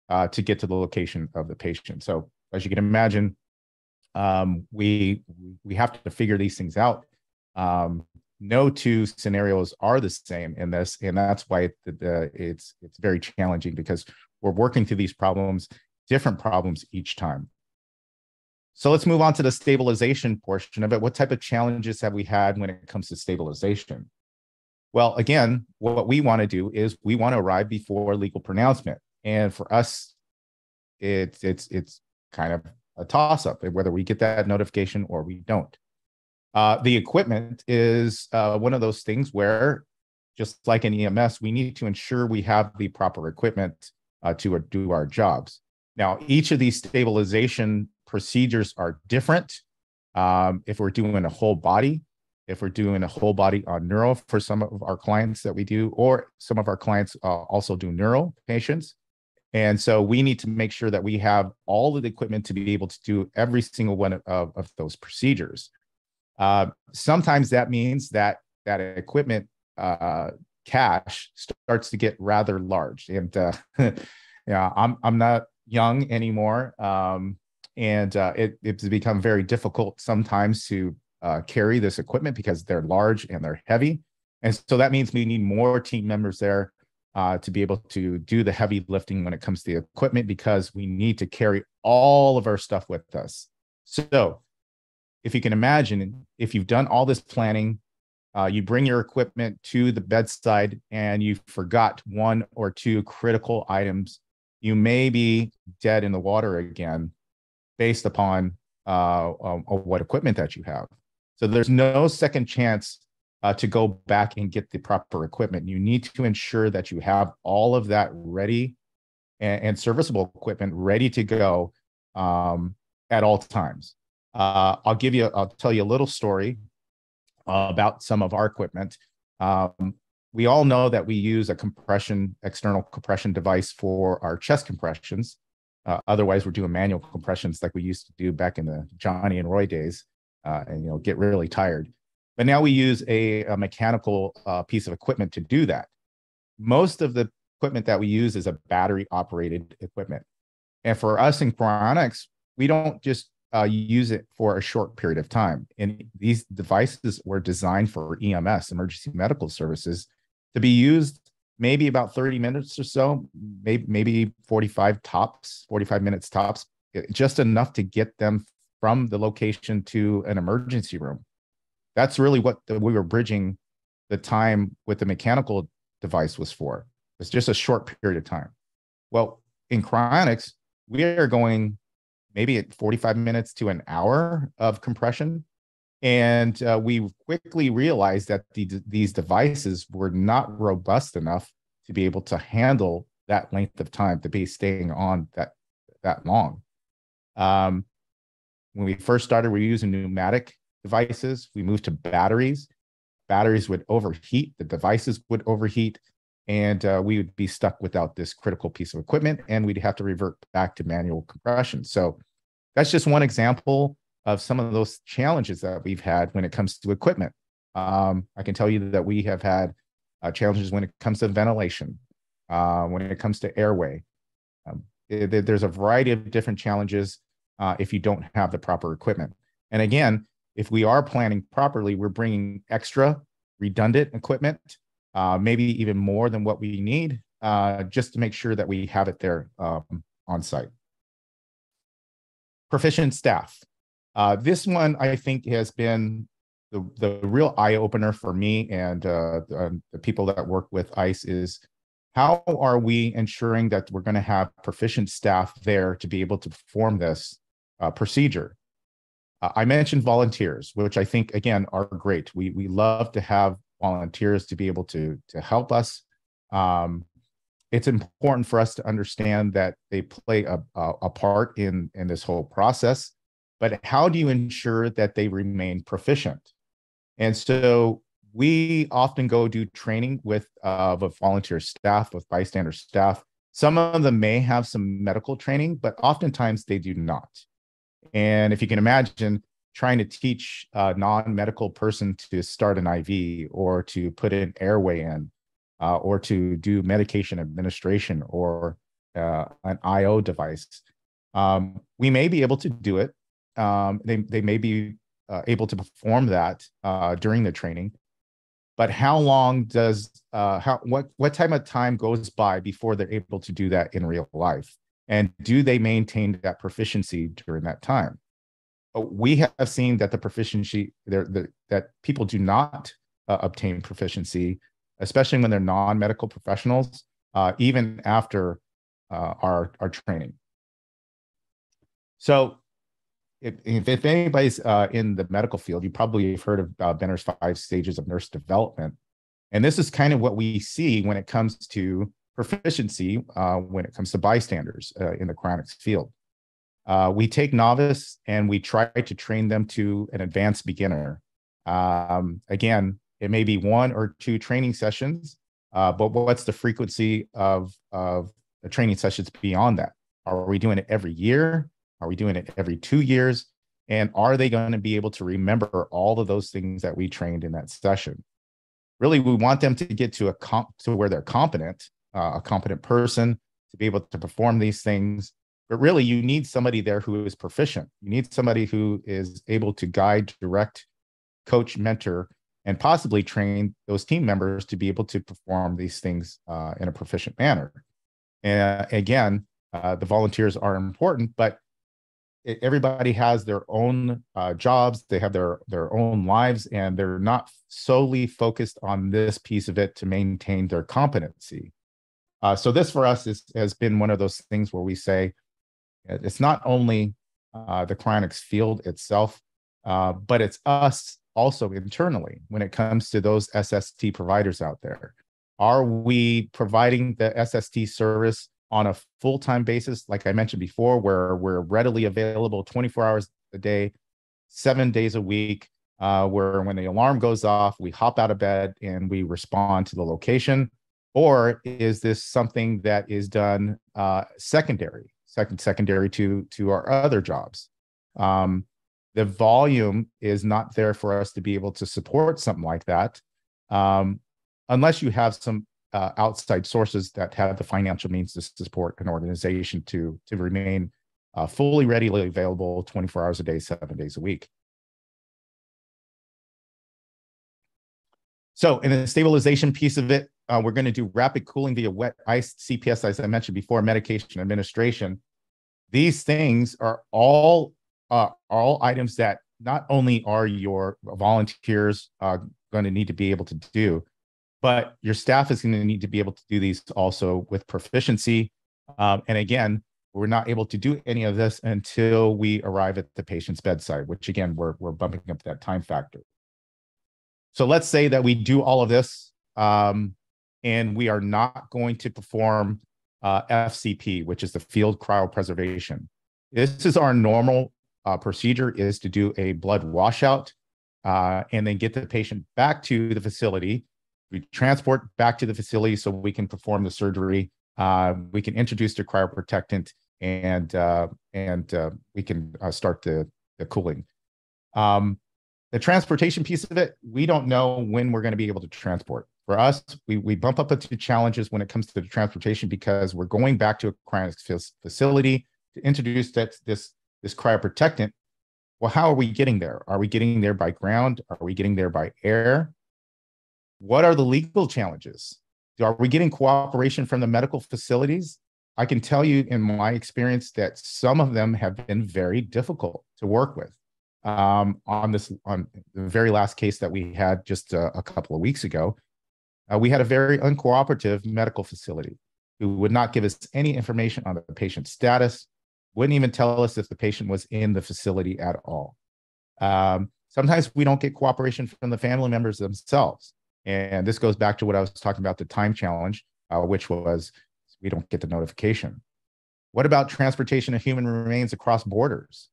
uh, to get to the location of the patient. So as you can imagine, um, we we have to figure these things out. Um, no two scenarios are the same in this, and that's why it's it's very challenging because we're working through these problems, different problems each time. So let's move on to the stabilization portion of it. What type of challenges have we had when it comes to stabilization? Well, again, what we want to do is we want to arrive before legal pronouncement. And for us, it's it's it's kind of a toss up whether we get that notification or we don't. Uh, the equipment is uh, one of those things where, just like in EMS, we need to ensure we have the proper equipment uh, to do our jobs. Now, each of these stabilization procedures are different. Um, if we're doing a whole body, if we're doing a whole body on neuro for some of our clients that we do, or some of our clients uh, also do neuro patients. And so we need to make sure that we have all of the equipment to be able to do every single one of, of those procedures. Uh, sometimes that means that that equipment uh, cache starts to get rather large. And uh, yeah, I'm I'm not young anymore, um, and uh, it, it's become very difficult sometimes to uh, carry this equipment because they're large and they're heavy. And so that means we need more team members there uh, to be able to do the heavy lifting when it comes to the equipment because we need to carry all of our stuff with us. So if you can imagine, if you've done all this planning, uh, you bring your equipment to the bedside and you forgot one or two critical items, you may be dead in the water again based upon uh, uh, what equipment that you have. So there's no second chance uh, to go back and get the proper equipment. You need to ensure that you have all of that ready and, and serviceable equipment ready to go um, at all times. Uh, I'll give you, I'll tell you a little story about some of our equipment. Um, we all know that we use a compression, external compression device for our chest compressions. Uh, otherwise, we're doing manual compressions like we used to do back in the Johnny and Roy days uh, and you know get really tired. But now we use a, a mechanical uh, piece of equipment to do that. Most of the equipment that we use is a battery operated equipment. And for us in cryonics, we don't just uh, use it for a short period of time. And these devices were designed for EMS, emergency medical services, to be used maybe about 30 minutes or so, maybe, maybe 45 tops, 45 minutes tops, just enough to get them from the location to an emergency room. That's really what the, we were bridging the time with the mechanical device was for. It's just a short period of time. Well, in cryonics, we are going maybe at 45 minutes to an hour of compression. And uh, we quickly realized that the, these devices were not robust enough to be able to handle that length of time to be staying on that that long. Um, when we first started, we were using pneumatic devices. We moved to batteries. Batteries would overheat, the devices would overheat, and uh, we would be stuck without this critical piece of equipment, and we'd have to revert back to manual compression. So that's just one example of some of those challenges that we've had when it comes to equipment. Um, I can tell you that we have had uh, challenges when it comes to ventilation, uh, when it comes to airway. Um, it, there's a variety of different challenges uh, if you don't have the proper equipment. And again, if we are planning properly, we're bringing extra redundant equipment, uh, maybe even more than what we need, uh, just to make sure that we have it there um, on site. Proficient staff. Uh, this one, I think, has been the, the real eye opener for me and uh, the, the people that work with ICE is how are we ensuring that we're going to have proficient staff there to be able to perform this uh, procedure. Uh, I mentioned volunteers, which I think again are great. We we love to have volunteers to be able to to help us. Um, it's important for us to understand that they play a, a, a part in in this whole process. But how do you ensure that they remain proficient? And so we often go do training with uh, with volunteer staff, with bystander staff. Some of them may have some medical training, but oftentimes they do not. And if you can imagine trying to teach a non-medical person to start an IV or to put an airway in uh, or to do medication administration or uh, an IO device, um, we may be able to do it. Um, they, they may be uh, able to perform that uh, during the training. But how long does uh, how what what time of time goes by before they're able to do that in real life? And do they maintain that proficiency during that time? Uh, we have seen that the proficiency the, that people do not uh, obtain proficiency, especially when they're non-medical professionals, uh, even after uh, our our training. So, if, if, anybody's uh, in the medical field, you probably have heard of uh, Benner's five stages of nurse development, and this is kind of what we see when it comes to proficiency uh, when it comes to bystanders in the cryonics field. Uh, we take novice and we try to train them to an advanced beginner. Um, again, it may be one or two training sessions, uh, but what's the frequency of, of the training sessions beyond that? Are we doing it every year? Are we doing it every two years? And are they going to be able to remember all of those things that we trained in that session? really we want them to get to a comp to where they're competent, uh, a competent person to be able to perform these things. But really, you need somebody there who is proficient. You need somebody who is able to guide, direct, coach, mentor, and possibly train those team members to be able to perform these things uh, in a proficient manner. And again, uh, the volunteers are important, but everybody has their own uh, jobs, they have their their own lives, and they're not solely focused on this piece of it to maintain their competency. Uh, so this for us is, has been one of those things where we say it's not only uh, the cryonics field itself, uh, but it's us also internally when it comes to those SST providers out there. Are we providing the SST service on a full-time basis, like I mentioned before, where we're readily available 24 hours a day, seven days a week, uh, where when the alarm goes off, we hop out of bed and we respond to the location? Or is this something that is done uh, secondary, second secondary to to our other jobs? Um, the volume is not there for us to be able to support something like that, um, unless you have some uh, outside sources that have the financial means to support an organization to to remain uh, fully readily available 24 hours a day, seven days a week. So in the stabilization piece of it, uh, we're going to do rapid cooling via wet ice CPS, as I mentioned before, medication administration. These things are all uh, all items that not only are your volunteers uh, going to need to be able to do, but your staff is going to need to be able to do these also with proficiency. Um, and again, we're not able to do any of this until we arrive at the patient's bedside, which again, we're, we're bumping up that time factor. So let's say that we do all of this um, and we are not going to perform uh, FCP, which is the field cryopreservation. This is our normal uh, procedure is to do a blood washout uh, and then get the patient back to the facility we transport back to the facility so we can perform the surgery. Uh, we can introduce the cryoprotectant and uh, and uh, we can start the, the cooling. Um, the transportation piece of it, we don't know when we're going to be able to transport. For us, we, we bump up into challenges when it comes to the transportation because we're going back to a cryonics facility to introduce that, this, this cryoprotectant. Well, how are we getting there? Are we getting there by ground? Are we getting there by air? What are the legal challenges? Are we getting cooperation from the medical facilities? I can tell you in my experience that some of them have been very difficult to work with. Um, on this, on the very last case that we had just a, a couple of weeks ago, uh, we had a very uncooperative medical facility who would not give us any information on the patient's status, wouldn't even tell us if the patient was in the facility at all. Um, sometimes we don't get cooperation from the family members themselves. And this goes back to what I was talking about the time challenge, uh, which was we don't get the notification. What about transportation of human remains across borders?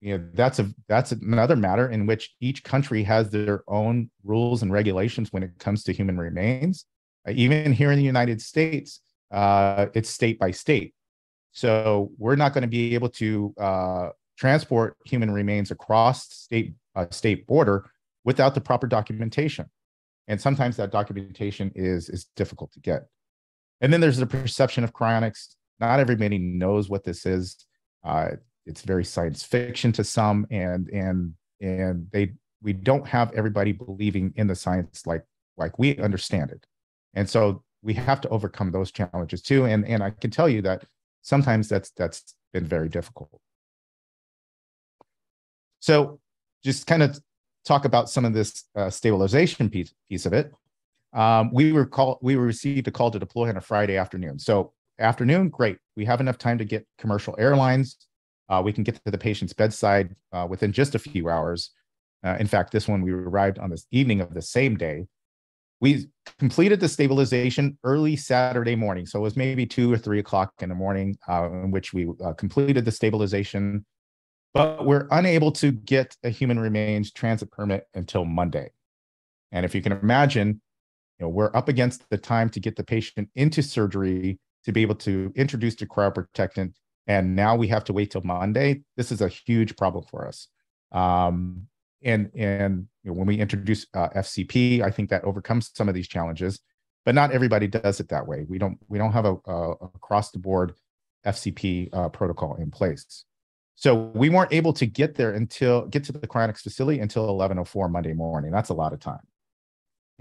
You know, that's a that's another matter in which each country has their own rules and regulations when it comes to human remains. Uh, even here in the United States, uh, it's state by state. So we're not going to be able to uh, transport human remains across state uh, state border without the proper documentation and sometimes that documentation is is difficult to get and then there's the perception of cryonics not everybody knows what this is uh, it's very science fiction to some and and and they we don't have everybody believing in the science like like we understand it and so we have to overcome those challenges too and and i can tell you that sometimes that's that's been very difficult so just kind of talk about some of this uh, stabilization piece, piece of it. Um, we were called, we received a call to deploy on a Friday afternoon. So afternoon, great. We have enough time to get commercial airlines. Uh, we can get to the patient's bedside uh, within just a few hours. Uh, in fact, this one we arrived on this evening of the same day. We completed the stabilization early Saturday morning. So it was maybe two or three o'clock in the morning uh, in which we uh, completed the stabilization but we're unable to get a human remains transit permit until Monday. And if you can imagine, you know, we're up against the time to get the patient into surgery to be able to introduce the cryoprotectant. And now we have to wait till Monday. This is a huge problem for us. Um, and and you know, when we introduce uh, FCP, I think that overcomes some of these challenges. But not everybody does it that way. We don't we don't have a, a across the board FCP uh, protocol in place. So we weren't able to get there until get to the cryonics facility until 11:04 Monday morning. That's a lot of time.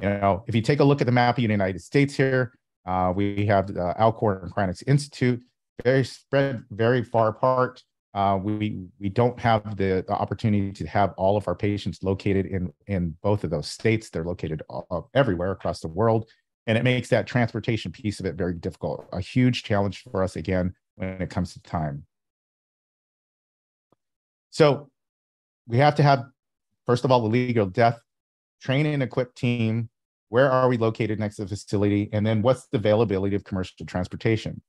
You know, if you take a look at the map of the United States here, uh, we have the Alcor and Cryonics Institute, very spread very far apart. Uh, we we don't have the, the opportunity to have all of our patients located in in both of those states. They're located all, everywhere across the world, and it makes that transportation piece of it very difficult. A huge challenge for us again when it comes to time. So we have to have, first of all, the legal death, train and equip team. Where are we located next to the facility? And then what's the availability of commercial transportation?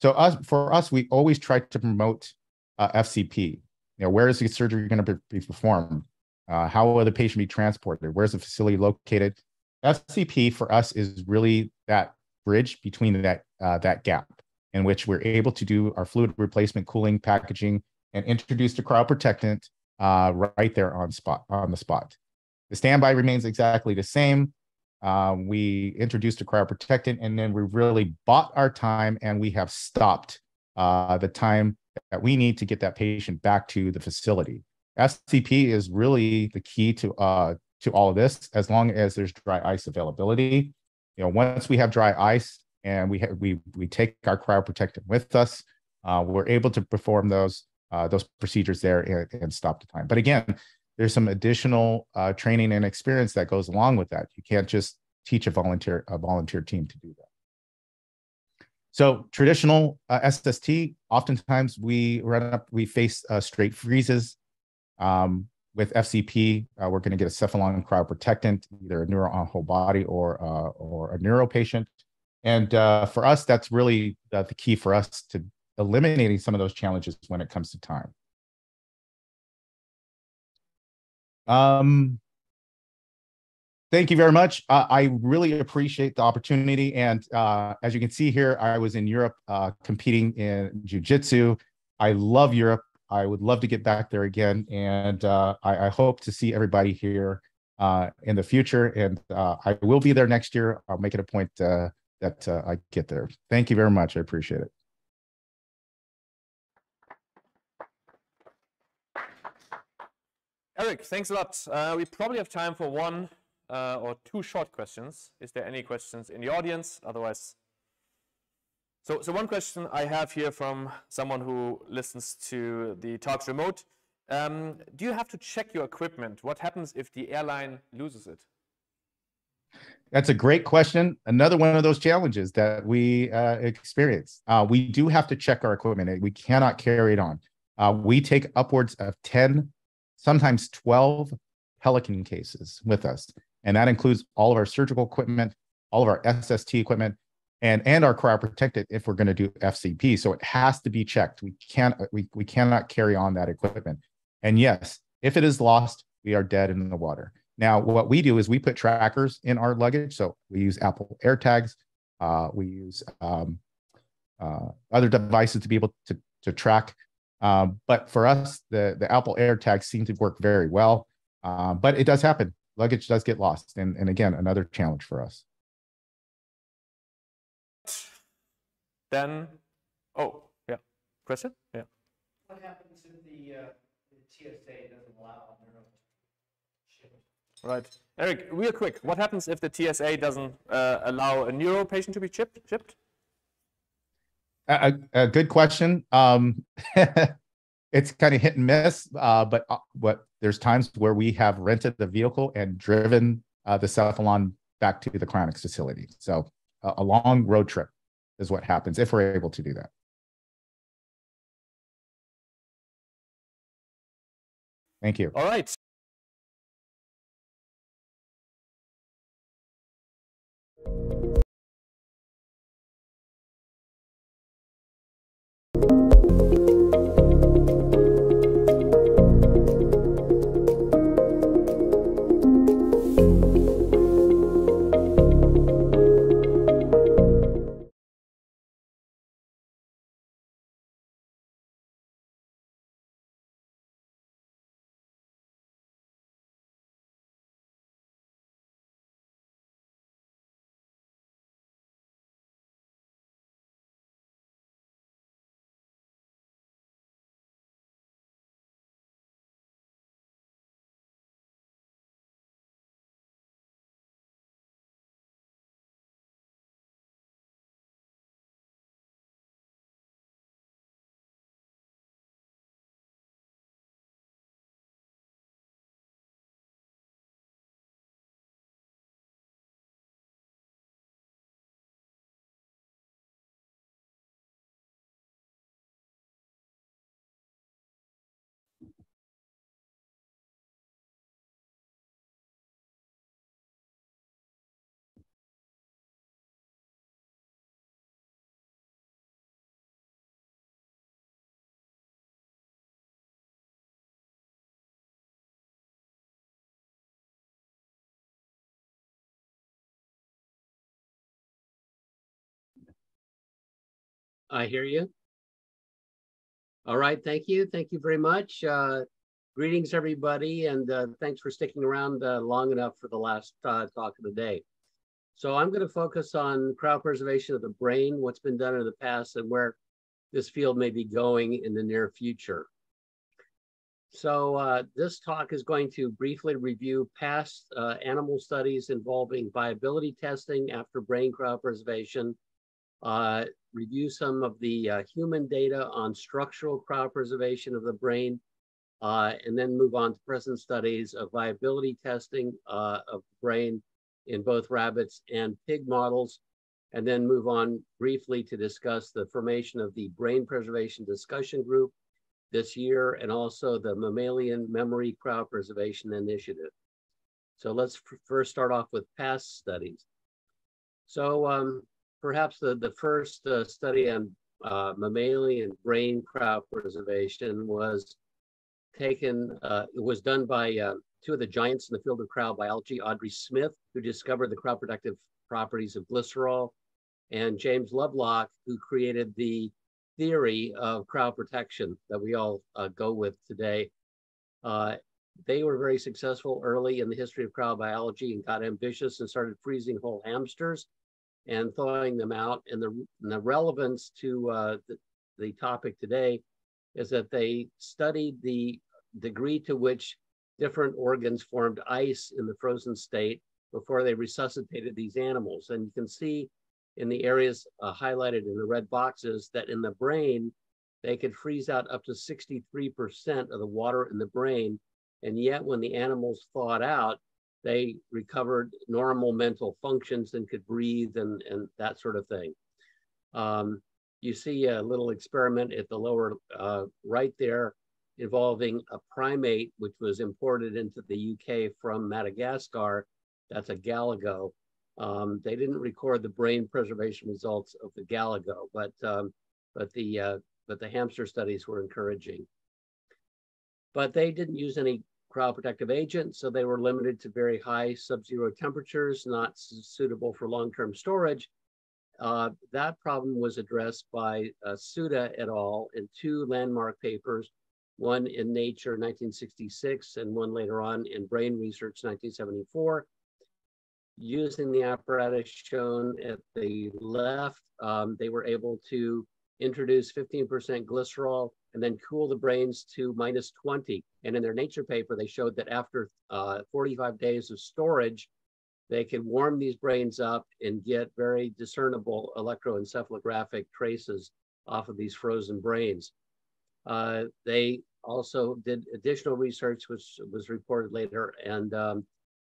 So us, for us, we always try to promote uh, FCP. You know, where is the surgery going to be performed? Uh, how will the patient be transported? Where's the facility located? FCP for us is really that bridge between that uh, that gap in which we're able to do our fluid replacement, cooling, packaging, and introduce the cryoprotectant uh, right there on spot on the spot. The standby remains exactly the same. Uh, we introduced a cryoprotectant, and then we really bought our time, and we have stopped uh, the time that we need to get that patient back to the facility. SCP is really the key to uh, to all of this, as long as there's dry ice availability. You know, once we have dry ice and we ha- we we take our cryoprotectant with us, uh, we're able to perform those uh, those procedures there and, and, stop the time. But again, there's some additional uh, training and experience that goes along with that. You can't just teach a volunteer a volunteer team to do that. So traditional uh, SST, oftentimes we run up, we face uh, straight freezes. Um, with FCP, uh, we're going to get a cephalon cryoprotectant, either a neuro on whole body or uh, or a neuro patient. And uh, for us, that's really the key for us to eliminating some of those challenges when it comes to time. Um, thank you very much. Uh, I really appreciate the opportunity. And uh, as you can see here, I was in Europe uh, competing in jujitsu. I love Europe. I would love to get back there again. And uh, I, I, hope to see everybody here uh, in the future. And uh, I will be there next year. I'll make it a point that I get there. Thank you very much. I appreciate it. Erik, thanks a lot. Uh, we probably have time for one uh, or two short questions. Is there any questions in the audience? Otherwise, so, so one question I have here from someone who listens to the talks remote. Um, do you have to check your equipment? What happens if the airline loses it? That's a great question. Another one of those challenges that we uh, experience. Uh, we do have to check our equipment. We cannot carry it on. Uh, we take upwards of 10 sometimes 12 Pelican cases with us. And that includes all of our surgical equipment, all of our SST equipment, and, and our cryoprotected if we're going to do FCP. So it has to be checked. We can't we, we cannot carry on that equipment. And yes, if it is lost, we are dead in the water. Now, what we do is we put trackers in our luggage. So we use Apple AirTags. Uh, we use um, uh, other devices to be able to, to track um, but for us, the, the Apple AirTags seem to work very well. Uh, but it does happen. Luggage does get lost. And, and again, another challenge for us. Then, oh, yeah. Question? Yeah. What happens if the, uh, the TSA doesn't allow Right. Erik, real quick, what happens if the TSA doesn't uh, allow a neuro patient to be chipped? chipped? A, a good question. Um, it's kind of hit and miss, uh, but uh, there's times where we have rented the vehicle and driven uh, the cephalon back to the cryonics facility. So a long road trip is what happens if we're able to do that. Thank you. All right. I hear you. All right, thank you. Thank you very much. Uh, greetings, everybody, and uh, thanks for sticking around uh, long enough for the last uh, talk of the day. So I'm going to focus on cryopreservation of the brain, what's been done in the past, and where this field may be going in the near future. So uh, this talk is going to briefly review past uh, animal studies involving viability testing after brain cryopreservation, uh, review some of the uh, human data on structural cryopreservation of the brain, uh, and then move on to present studies of viability testing uh, of the brain in both rabbits and pig models, and then move on briefly to discuss the formation of the brain preservation discussion group this year and also the mammalian memory cryopreservation initiative. So let's first start off with past studies. So um, perhaps the, the first uh, study on uh, mammalian brain cryopreservation was taken, uh, it was done by uh, two of the giants in the field of cryobiology, Audrey Smith, who discovered the cryoprotective properties of glycerol, and James Lovelock, who created the theory of cryoprotection that we all uh, go with today. Uh, they were very successful early in the history of cryobiology and got ambitious and started freezing whole hamsters and thawing them out. And the, and the relevance to uh, the, the topic today is that they studied the degree to which different organs formed ice in the frozen state before they resuscitated these animals. And you can see in the areas uh, highlighted in the red boxes that in the brain, they could freeze out up to 63% of the water in the brain. And yet when the animals thawed out, they recovered normal mental functions and could breathe and, and that sort of thing. Um, you see a little experiment at the lower uh, right there involving a primate, which was imported into the UK from Madagascar. That's a galago. Um, they didn't record the brain preservation results of the galago, but um, but the uh, but the hamster studies were encouraging. But they didn't use any cryoprotective agent, so they were limited to very high sub-zero temperatures, not suitable for long-term storage. Uh, that problem was addressed by uh, Suda et al. in two landmark papers, one in Nature 1966 and one later on in Brain Research 1974 using the apparatus shown at the left, um, they were able to introduce 15% glycerol and then cool the brains to minus 20. And in their Nature paper, they showed that after uh, 45 days of storage, they could warm these brains up and get very discernible electroencephalographic traces off of these frozen brains. Uh, they also did additional research, which was reported later, and um,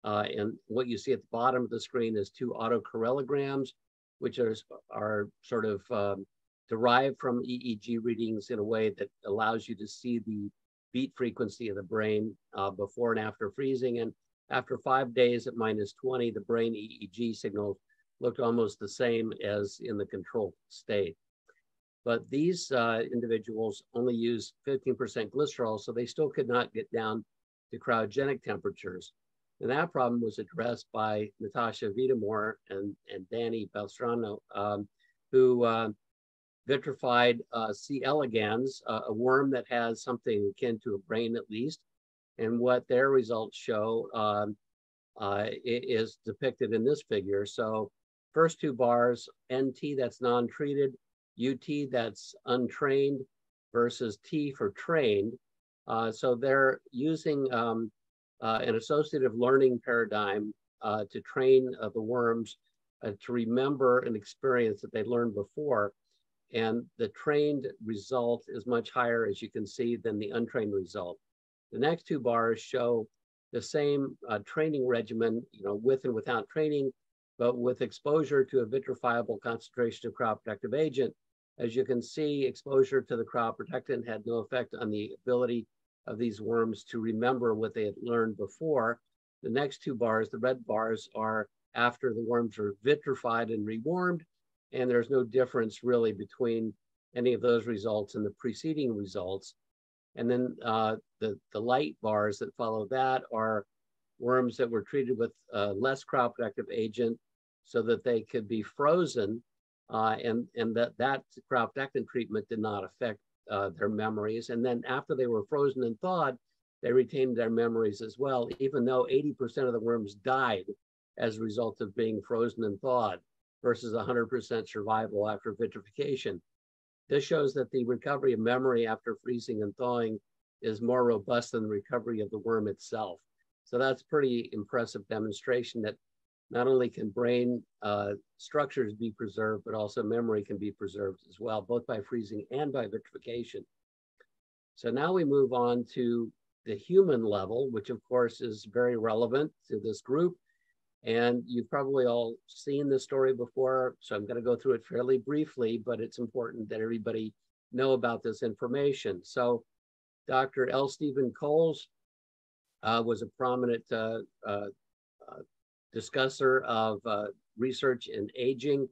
uh, and what you see at the bottom of the screen is two autocorrelograms, which are, are sort of um, derived from EEG readings in a way that allows you to see the beat frequency of the brain uh, before and after freezing. And after five days at minus 20, the brain EEG signal looked almost the same as in the control state. But these uh, individuals only use 15% glycerol, so they still could not get down to cryogenic temperatures. And that problem was addressed by Natasha Vita-More and, and Danny Barranco, um, who uh, vitrified uh, C. elegans, uh, a worm that has something akin to a brain at least. And what their results show um, uh, is depicted in this figure. So first two bars, NT that's non-treated, UT that's untrained versus T for trained. Uh, so they're using um, uh, an associative learning paradigm uh, to train the worms to remember an experience that they learned before. And the trained result is much higher, as you can see, than the untrained result. The next two bars show the same uh, training regimen, you know, with and without training, but with exposure to a vitrifiable concentration of cryoprotective agent. As you can see, exposure to the cryoprotectant had no effect on the ability of these worms to remember what they had learned before. The next two bars, the red bars, are after the worms are vitrified and rewarmed, and there's no difference really between any of those results and the preceding results. And then uh, the, the light bars that follow that are worms that were treated with less cryoprotective agent so that they could be frozen uh, and, and that, that cryoprotectant treatment did not affect uh, their memories. And then after they were frozen and thawed, they retained their memories as well, even though 80% of the worms died as a result of being frozen and thawed versus 100% survival after vitrification. This shows that the recovery of memory after freezing and thawing is more robust than the recovery of the worm itself. So that's pretty impressive demonstration that not only can brain uh, structures be preserved, but also memory can be preserved as well, both by freezing and by vitrification. So now we move on to the human level, which of course is very relevant to this group. And you've probably all seen this story before, so I'm going to go through it fairly briefly, but it's important that everybody know about this information. So Dr. L. Stephen Coles uh, was a prominent uh, uh, uh discusser of uh, research in aging.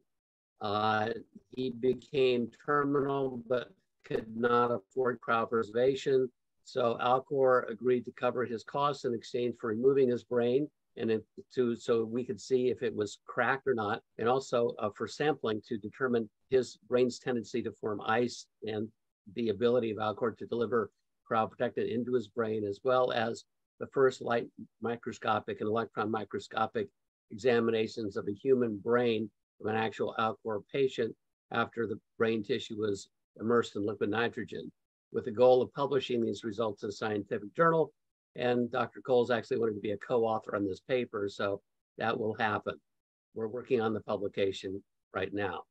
Uh, he became terminal, but could not afford cryopreservation. So Alcor agreed to cover his costs in exchange for removing his brain and it, to so we could see if it was cracked or not, and also uh, for sampling to determine his brain's tendency to form ice and the ability of Alcor to deliver cryoprotectant into his brain, as well as the first light microscopic and electron microscopic examinations of a human brain of an actual Alcor patient after the brain tissue was immersed in liquid nitrogen, with the goal of publishing these results in a scientific journal and Dr. Coles actually wanted to be a co-author on this paper, so that will happen. We're working on the publication right now.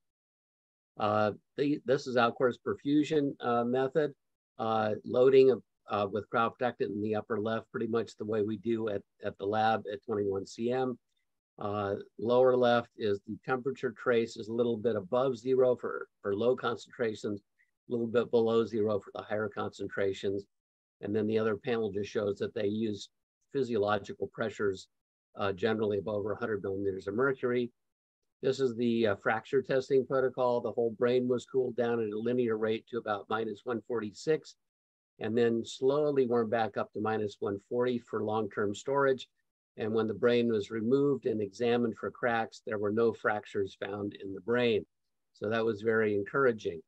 Uh, the, this is Alcor's perfusion uh, method, uh, loading of, uh, with cryoprotectant in the upper left, pretty much the way we do at, at the lab at 21CM. Uh, lower left is the temperature trace is a little bit above zero for, for low concentrations, a little bit below zero for the higher concentrations. And then the other panel just shows that they use physiological pressures uh, generally above 100 millimeters of mercury. This is the uh, fracture testing protocol. The whole brain was cooled down at a linear rate to about minus 146 and then slowly warmed back up to minus 140 for long-term storage. And when the brain was removed and examined for cracks, there were no fractures found in the brain. So that was very encouraging.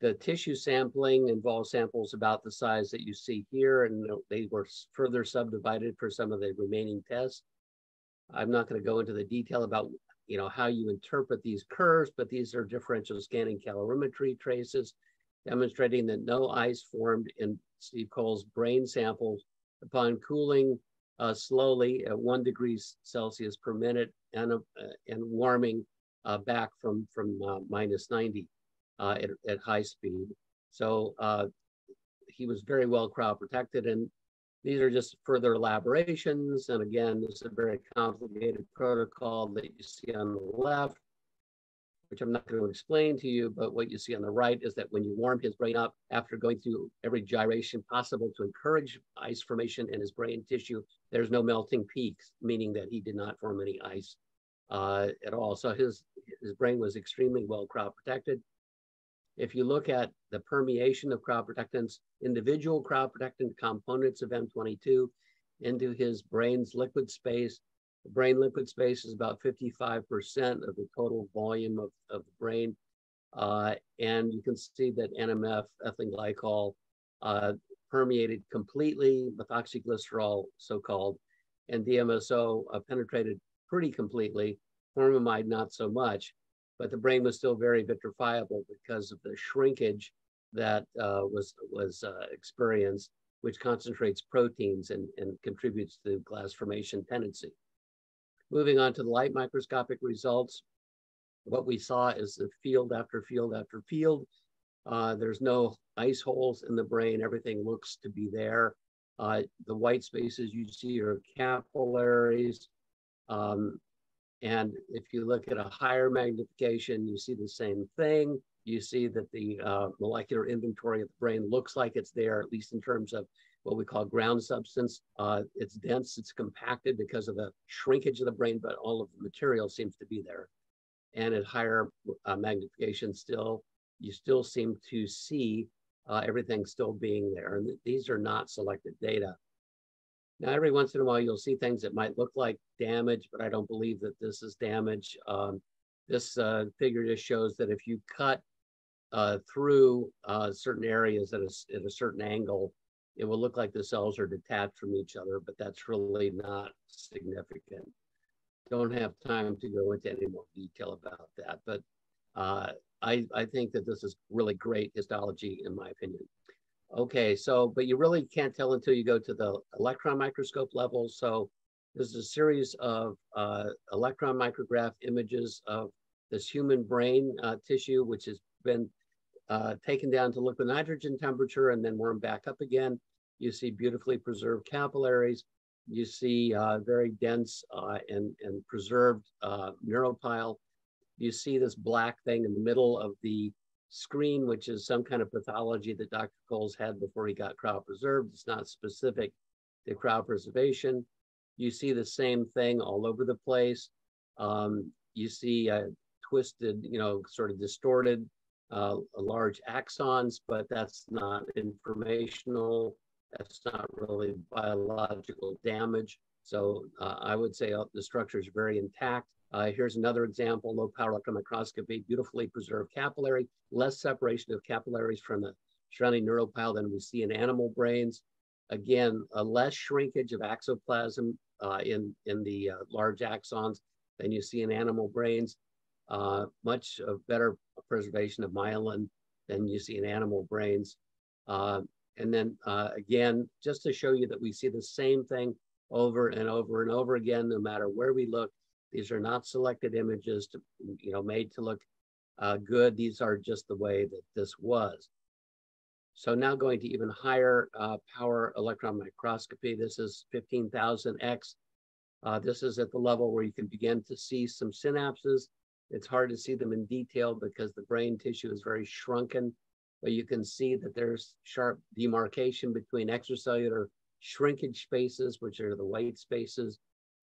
The tissue sampling involves samples about the size that you see here, and they were further subdivided for some of the remaining tests. I'm not going to go into the detail about you know how you interpret these curves, but these are differential scanning calorimetry traces demonstrating that no ice formed in Steve Coles' brain samples upon cooling uh, slowly at one degrees Celsius per minute and, uh, and warming uh, back from, from uh, minus 90 uh, at, at high speed. So uh, he was very well cryoprotected. And these are just further elaborations. And again, this is a very complicated protocol that you see on the left, which I'm not going to explain to you, but what you see on the right is that when you warm his brain up after going through every gyration possible to encourage ice formation in his brain tissue, there's no melting peaks, meaning that he did not form any ice uh, at all. So his, his brain was extremely well cryoprotected. If you look at the permeation of cryoprotectants, individual cryoprotectant components of M22 into his brain's liquid space, the brain liquid space is about 55% of the total volume of, of the brain. Uh, and you can see that NMF, ethylene glycol, uh, permeated completely, methoxyglycerol, so-called, and DMSO uh, penetrated pretty completely, formamide not so much but the brain was still very vitrifiable because of the shrinkage that uh, was, was uh, experienced, which concentrates proteins and, and contributes to glass formation tendency. Moving on to the light microscopic results, what we saw is the field after field after field. Uh, there's no ice holes in the brain. Everything looks to be there. Uh, the white spaces you see are capillaries. Um, and if you look at a higher magnification, you see the same thing. You see that the uh, molecular inventory of the brain looks like it's there, at least in terms of what we call ground substance. Uh, it's dense, it's compacted because of the shrinkage of the brain, but all of the material seems to be there. And at higher uh, magnification still, you still seem to see uh, everything still being there. And th these are not selected data. Now, every once in a while, you'll see things that might look like damage, but I don't believe that this is damage. Um, this uh, figure just shows that if you cut uh, through uh, certain areas at a, at a certain angle, it will look like the cells are detached from each other, but that's really not significant. Don't have time to go into any more detail about that, but uh, I, I think that this is really great histology in my opinion. Okay, so, but you really can't tell until you go to the electron microscope level. So this is a series of uh, electron micrograph images of this human brain uh, tissue, which has been uh, taken down to liquid nitrogen temperature and then warmed back up again. You see beautifully preserved capillaries. You see uh, very dense uh, and, and preserved uh, neuropile. You see this black thing in the middle of the screen, which is some kind of pathology that Dr. Coles had before he got cryopreserved. It's not specific to cryopreservation. You see the same thing all over the place. Um, you see uh, twisted, you know, sort of distorted uh, large axons, but that's not informational. That's not really biological damage. So uh, I would say uh, the structure is very intact. Uh, here's another example, low power electron microscopy, beautifully preserved capillary, less separation of capillaries from the surrounding neuropile than we see in animal brains. Again, a less shrinkage of axoplasm uh, in, in the uh, large axons than you see in animal brains. Uh, much better preservation of myelin than you see in animal brains. Uh, and then uh, again, just to show you that we see the same thing over and over and over again, no matter where we look. These are not selected images to, you know, made to look uh, good. These are just the way that this was. So now going to even higher uh, power electron microscopy. This is 15,000x. Uh, this is at the level where you can begin to see some synapses it's hard to see them in detail because the brain tissue is very shrunken, but you can see that there's sharp demarcation between extracellular shrinkage spaces, which are the white spaces,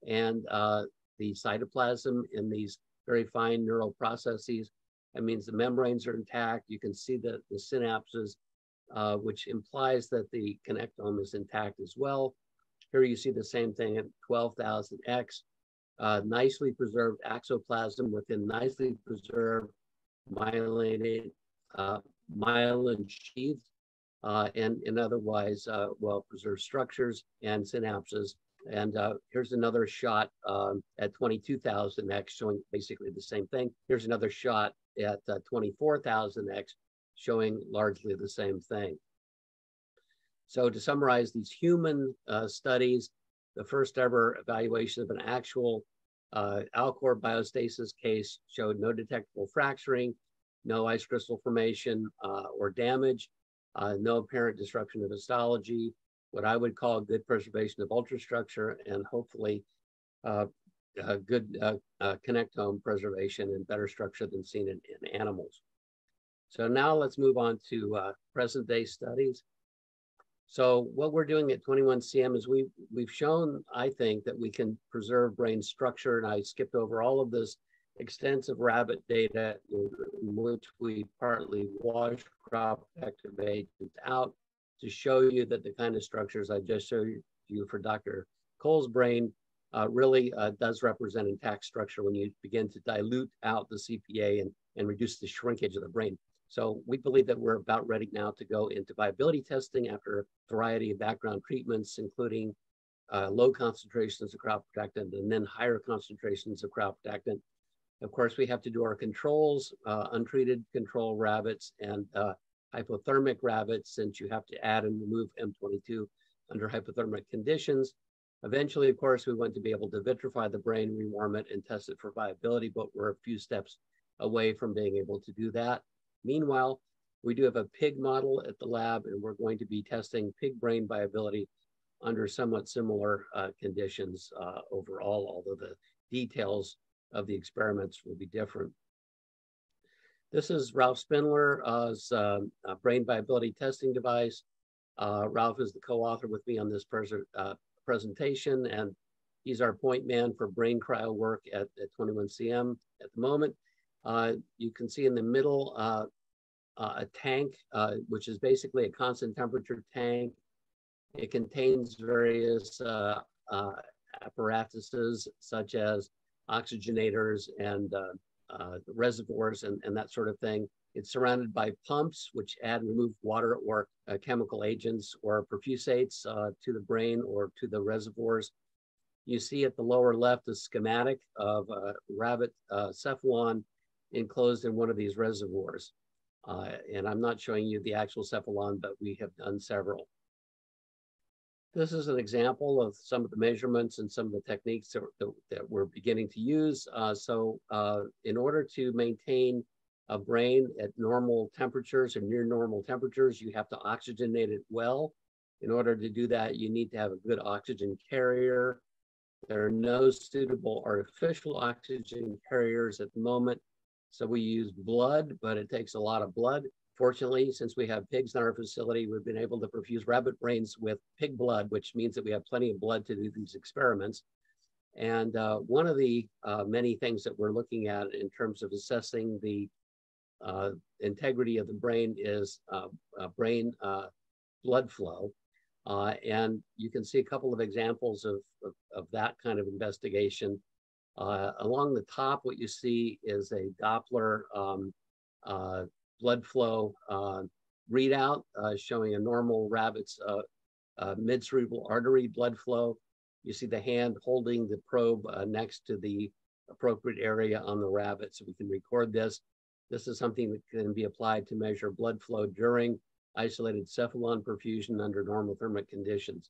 and uh, the cytoplasm in these very fine neural processes. That means the membranes are intact. You can see the, the synapses, uh, which implies that the connectome is intact as well. Here you see the same thing at 12,000x uh, nicely preserved axoplasm within nicely preserved myelinated uh, myelin sheaths uh, and, and otherwise uh, well-preserved structures and synapses. And uh, here's another shot um, at 22,000x showing basically the same thing. Here's another shot at 24,000x showing largely the same thing. So to summarize these human uh, studies, the first ever evaluation of an actual uh, Alcor biostasis case showed no detectable fracturing, no ice crystal formation uh, or damage, uh, no apparent disruption of histology, what I would call good preservation of ultrastructure and hopefully uh, good uh, uh, connectome preservation and better structure than seen in, in animals. So now let's move on to present day studies. So what we're doing at 21CM is we, we've shown, I think, that we can preserve brain structure. And I skipped over all of this extensive rabbit data in which we partly wash crop active agents out to show you that the kind of structures I just showed you for Dr. Coles' brain uh, really uh, does represent intact structure when you begin to dilute out the CPA and, and reduce the shrinkage of the brain. So we believe that we're about ready now to go into viability testing after a variety of background treatments, including uh, low concentrations of cryoprotectant and then higher concentrations of cryoprotectant. Of course, we have to do our controls, uh, untreated control rabbits and uh, hypothermic rabbits, since you have to add and remove M22 under hypothermic conditions. Eventually, of course, we want to be able to vitrify the brain, rewarm it, and test it for viability, but we're a few steps away from being able to do that. Meanwhile, we do have a pig model at the lab, and we're going to be testing pig brain viability under somewhat similar uh, conditions uh, overall, although the details of the experiments will be different. This is Ralph Spindler's uh, brain viability testing device. Uh, Ralph is the co-author with me on this uh, presentation, and he's our point man for brain cryo work at, at 21CM at the moment. Uh, you can see in the middle uh, uh, a tank, uh, which is basically a constant temperature tank. It contains various uh, uh, apparatuses such as oxygenators and uh, reservoirs and, and that sort of thing. It's surrounded by pumps, which add and remove water or uh, chemical agents or perfusates uh, to the brain or to the reservoirs. You see at the lower left a schematic of a rabbit uh, cephalon enclosed in one of these reservoirs. Uh, and I'm not showing you the actual cephalon, but we have done several. This is an example of some of the measurements and some of the techniques that, that, that we're beginning to use. Uh, so uh, in order to maintain a brain at normal temperatures or near normal temperatures, you have to oxygenate it well. In order to do that, you need to have a good oxygen carrier. There are no suitable artificial oxygen carriers at the moment. So we use blood, but it takes a lot of blood. Fortunately, since we have pigs in our facility, we've been able to perfuse rabbit brains with pig blood, which means that we have plenty of blood to do these experiments. And uh, one of the uh, many things that we're looking at in terms of assessing the uh, integrity of the brain is uh, brain uh, blood flow. Uh, and you can see a couple of examples of, of, of that kind of investigation. along the top, what you see is a Doppler um, blood flow uh, readout uh, showing a normal rabbit's uh, uh, mid-cerebral artery blood flow. You see the hand holding the probe next to the appropriate area on the rabbit so we can record this. This is something that can be applied to measure blood flow during isolated cephalon perfusion under normothermic conditions.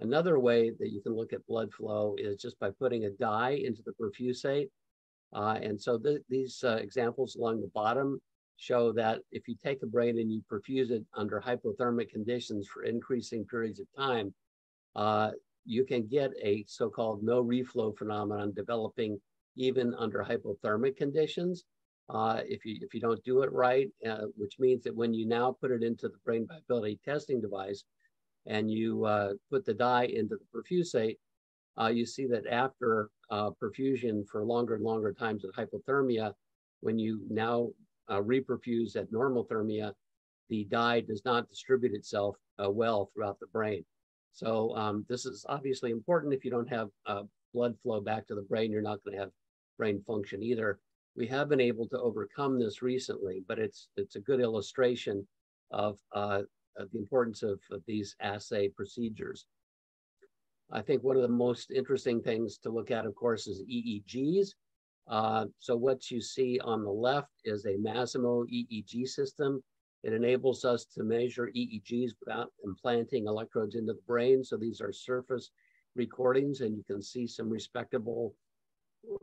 Another way that you can look at blood flow is just by putting a dye into the perfusate. Uh, and so th these uh, examples along the bottom show that if you take a brain and you perfuse it under hypothermic conditions for increasing periods of time, uh, you can get a so-called no reflow phenomenon developing even under hypothermic conditions. Uh, if you if you don't do it right, uh, which means that when you now put it into the brain viability testing device, and you uh, put the dye into the perfusate, uh, you see that after uh, perfusion for longer and longer times of hypothermia, when you now uh, reperfused at normothermia, the dye does not distribute itself uh, well throughout the brain. So um, this is obviously important. If you don't have uh, blood flow back to the brain, you're not going to have brain function either. We have been able to overcome this recently, but it's it's a good illustration of, uh, of the importance of, of these assay procedures. I think one of the most interesting things to look at, of course, is EEGs. Uh, so what you see on the left is a Masimo EEG system. It enables us to measure EEGs without implanting electrodes into the brain. So these are surface recordings and you can see some respectable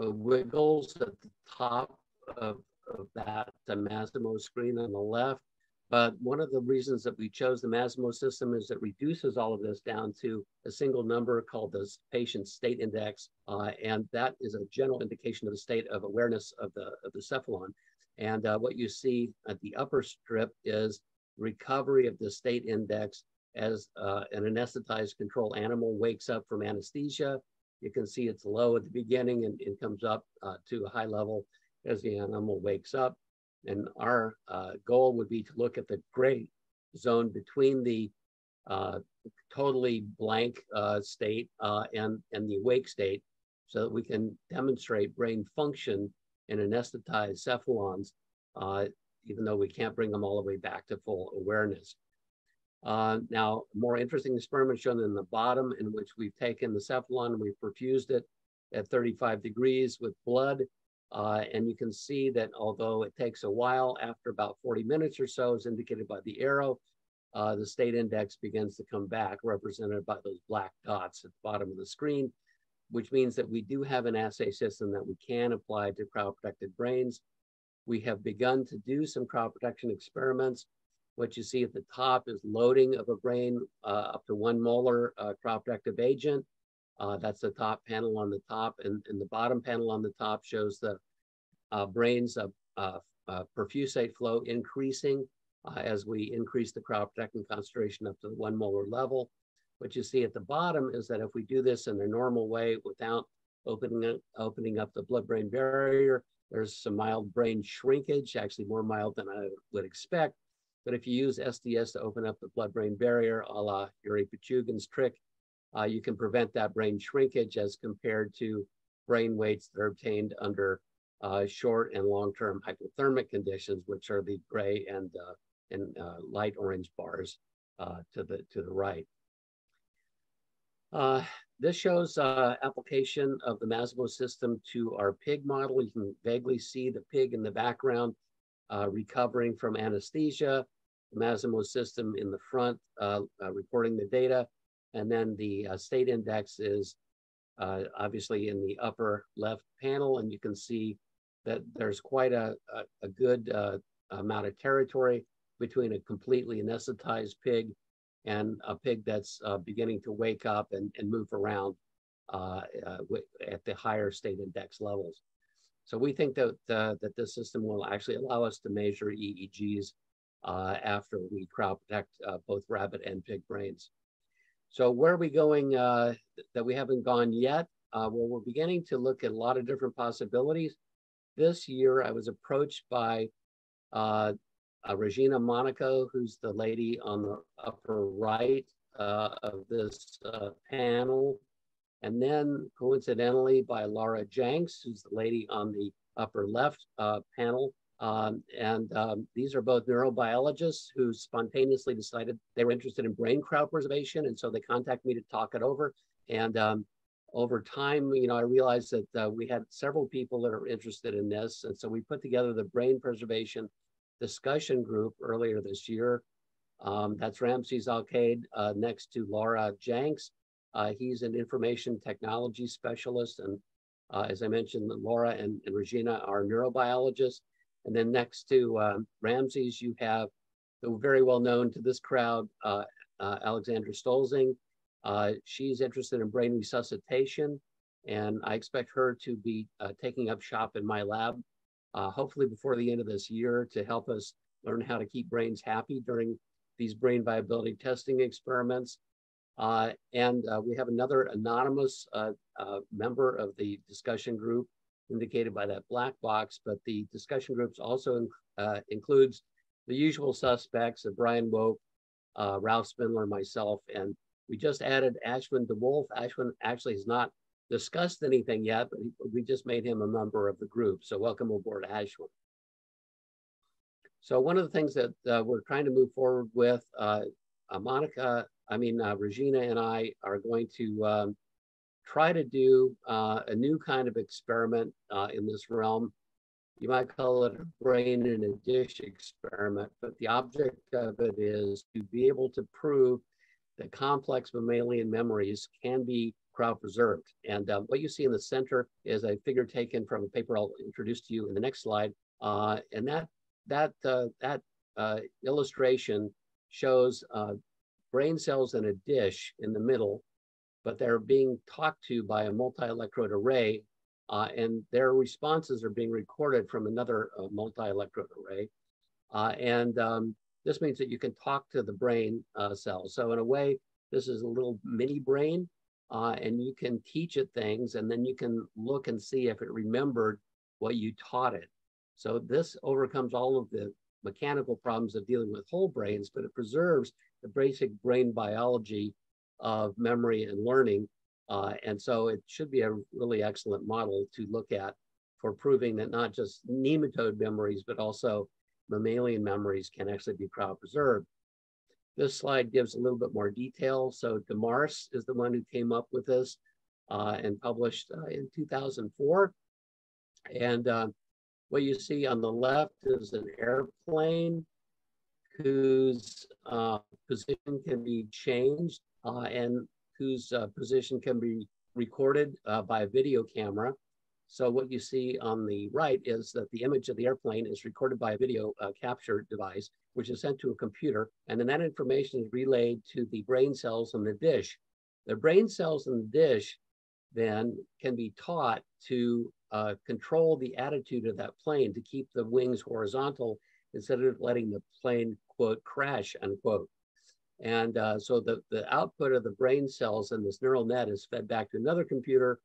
uh, wiggles at the top of, of that Masimo screen on the left. But one of the reasons that we chose the Masimo system is it reduces all of this down to a single number called the patient state index. Uh, and that is a general indication of the state of awareness of the, of the cephalon. And uh, what you see at the upper strip is recovery of the state index as uh, an anesthetized control animal wakes up from anesthesia. You can see it's low at the beginning and it comes up uh, to a high level as the animal wakes up. And our uh, goal would be to look at the gray zone between the uh, totally blank uh, state uh, and, and the awake state so that we can demonstrate brain function in anesthetized cephalons, uh, even though we can't bring them all the way back to full awareness. Uh, now, more interesting experiment shown in the bottom in which we've taken the cephalon, we've perfused it at 35 degrees with blood uh, and you can see that although it takes a while, after about 40 minutes or so, as indicated by the arrow, uh, the state index begins to come back, represented by those black dots at the bottom of the screen, which means that we do have an assay system that we can apply to cryoprotected brains. We have begun to do some cryoprotection experiments. What you see at the top is loading of a brain uh, up to one molar uh, cryoprotective agent. Uh, that's the top panel on the top, and, and the bottom panel on the top shows the uh, brain's uh, perfusate flow increasing uh, as we increase the cryoprotectant concentration up to the one molar level. What you see at the bottom is that if we do this in a normal way without opening, up, opening up the blood-brain barrier, there's some mild brain shrinkage, actually more mild than I would expect. But if you use SDS to open up the blood-brain barrier, a la Yuri Pichugin's trick, uh, you can prevent that brain shrinkage as compared to brain weights that are obtained under uh, short and long-term hypothermic conditions, which are the gray and, uh, and uh, light orange bars uh, to, the, to the right. Uh, this shows application of the Masimo system to our pig model. You can vaguely see the pig in the background recovering from anesthesia, the Masimo system in the front reporting the data, and then the state index is uh, obviously in the upper left panel, and you can see that there's quite a, a, a good uh, amount of territory between a completely anesthetized pig and a pig that's uh, beginning to wake up and, and move around uh, uh, at the higher state index levels. So we think that, uh, that this system will actually allow us to measure EEGs after we cryoprotect protect both rabbit and pig brains. So where are we going uh, that we haven't gone yet? Uh, well, we're beginning to look at a lot of different possibilities. This year, I was approached by uh, uh Regina Monaco, who's the lady on the upper right uh, of this uh, panel. And then coincidentally by Laura Jenks, who's the lady on the upper left panel. Um, and um, these are both neurobiologists who spontaneously decided they were interested in brain cryopreservation. And so they contacted me to talk it over. And um, over time, you know, I realized that uh, we had several people that are interested in this. And so we put together the brain preservation discussion group earlier this year. Um, that's Ramses Alcade uh, next to Laura Jenks. Uh, he's an information technology specialist. And uh, as I mentioned, Laura and, and Regina are neurobiologists. And then next to um, Ramses, you have the very well known to this crowd, uh, uh, Alexandra Stolzing. Uh, she's interested in brain resuscitation, and I expect her to be uh, taking up shop in my lab, uh, hopefully before the end of this year to help us learn how to keep brains happy during these brain viability testing experiments. Uh, and we have another anonymous member of the discussion group indicated by that black box, but the discussion groups also uh, includes the usual suspects of Brian Wowk, uh, Ralph Spindler, myself, and we just added Ashwin DeWolf. Aschwin actually has not discussed anything yet, but we just made him a member of the group. So welcome aboard, Aschwin. So one of the things that uh, we're trying to move forward with, uh, uh Monica, I mean, uh, Regina and I are going to um, try to do uh, a new kind of experiment uh, in this realm. You might call it a brain in a dish experiment, but the object of it is to be able to prove that complex mammalian memories can be cryopreserved. And uh, what you see in the center is a figure taken from a paper I'll introduce to you in the next slide. Uh, and that, that, uh, that uh, illustration shows brain cells in a dish in the middle but they're being talked to by a multi-electrode array uh, and their responses are being recorded from another uh, multi-electrode array. Uh, and um, this means that you can talk to the brain uh, cells. So in a way, this is a little mini brain uh, and you can teach it things and then you can look and see if it remembered what you taught it. So this overcomes all of the mechanical problems of dealing with whole brains, but it preserves the basic brain biology of memory and learning. Uh, and so it should be a really excellent model to look at for proving that not just nematode memories, but also mammalian memories can actually be cryopreserved. This slide gives a little bit more detail. So DeMarse is the one who came up with this uh, and published uh, in 2004. And uh, what you see on the left is an airplane whose uh, position can be changed and whose uh, position can be recorded uh, by a video camera. So what you see on the right is that the image of the airplane is recorded by a video uh, capture device, which is sent to a computer. And then that information is relayed to the brain cells in the dish. The brain cells in the dish then can be taught to uh, control the attitude of that plane to keep the wings horizontal instead of letting the plane, quote, crash, unquote. And uh, so the, the output of the brain cells in this neural net is fed back to another computer,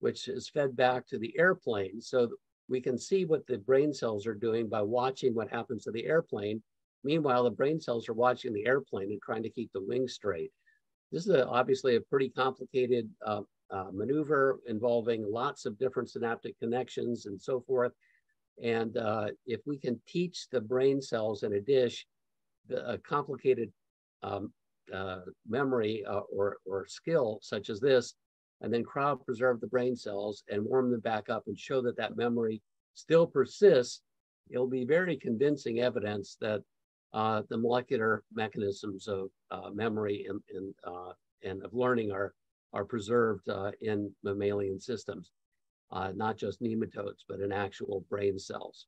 which is fed back to the airplane. So we can see what the brain cells are doing by watching what happens to the airplane. Meanwhile, the brain cells are watching the airplane and trying to keep the wings straight. This is a, obviously a pretty complicated uh, uh, maneuver involving lots of different synaptic connections and so forth. And uh, if we can teach the brain cells in a dish the, a complicated um, uh, memory uh, or, or skill such as this, and then cryopreserve the brain cells and warm them back up and show that that memory still persists, it'll be very convincing evidence that uh, the molecular mechanisms of uh, memory and, and, uh, and of learning are, are preserved uh, in mammalian systems, not just nematodes, but in actual brain cells.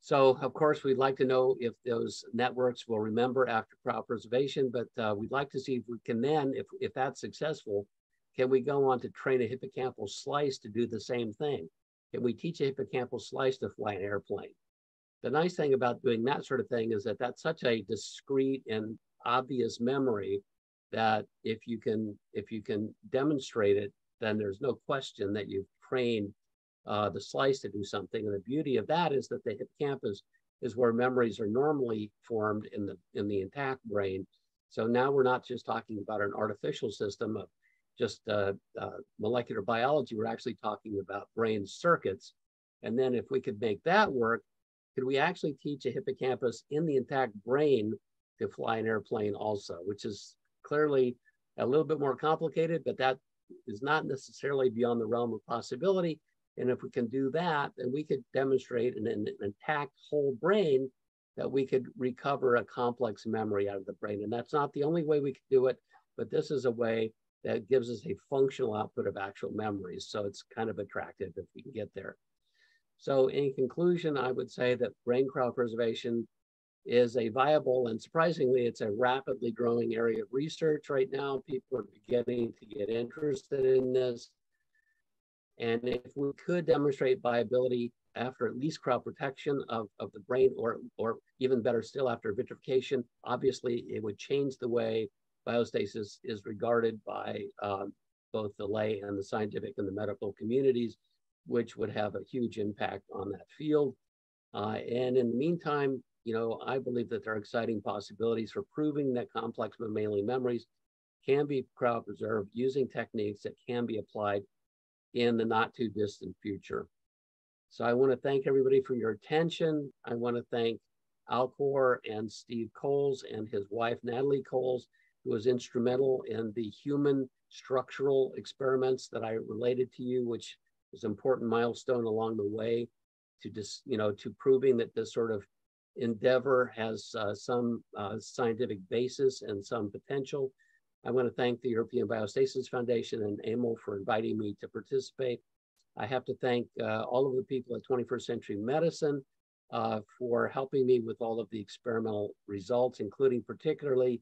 So of course, we'd like to know if those networks will remember after cryopreservation, but uh, we'd like to see if we can then, if, if that's successful, can we go on to train a hippocampal slice to do the same thing? Can we teach a hippocampal slice to fly an airplane? The nice thing about doing that sort of thing is that that's such a discrete and obvious memory that if you can if you can demonstrate it, then there's no question that you've trained uh, the slice to do something. And the beauty of that is that the hippocampus is where memories are normally formed in the in the intact brain. So now we're not just talking about an artificial system of just uh, uh, molecular biology. We're actually talking about brain circuits. And then if we could make that work, could we actually teach a hippocampus in the intact brain to fly an airplane also, which is clearly a little bit more complicated, but that is not necessarily beyond the realm of possibility. And if we can do that, then we could demonstrate in an, intact whole brain that we could recover a complex memory out of the brain. And that's not the only way we could do it, but this is a way that gives us a functional output of actual memories. So it's kind of attractive if we can get there. So in conclusion, I would say that brain cryopreservation is a viable and surprisingly, it's a rapidly growing area of research right now. People are beginning to get interested in this. And if we could demonstrate viability after at least cryoprotection of, of the brain, or, or even better still, after vitrification, obviously it would change the way biostasis is regarded by um, both the lay and the scientific and the medical communities, which would have a huge impact on that field. Uh, and in the meantime, you know, I believe that there are exciting possibilities for proving that complex mammalian memories can be cryopreserved using techniques that can be applied in the not too distant future. So I want to thank everybody for your attention. I want to thank Alcor and Steve Coles and his wife, Natalie Coles, who was instrumental in the human structural experiments that I related to you, which was an important milestone along the way to just, you know, to proving that this sort of endeavor has uh, some uh, scientific basis and some potential. I want to thank the European Biostasis Foundation and AML for inviting me to participate. I have to thank uh, all of the people at 21st Century Medicine uh, for helping me with all of the experimental results, including particularly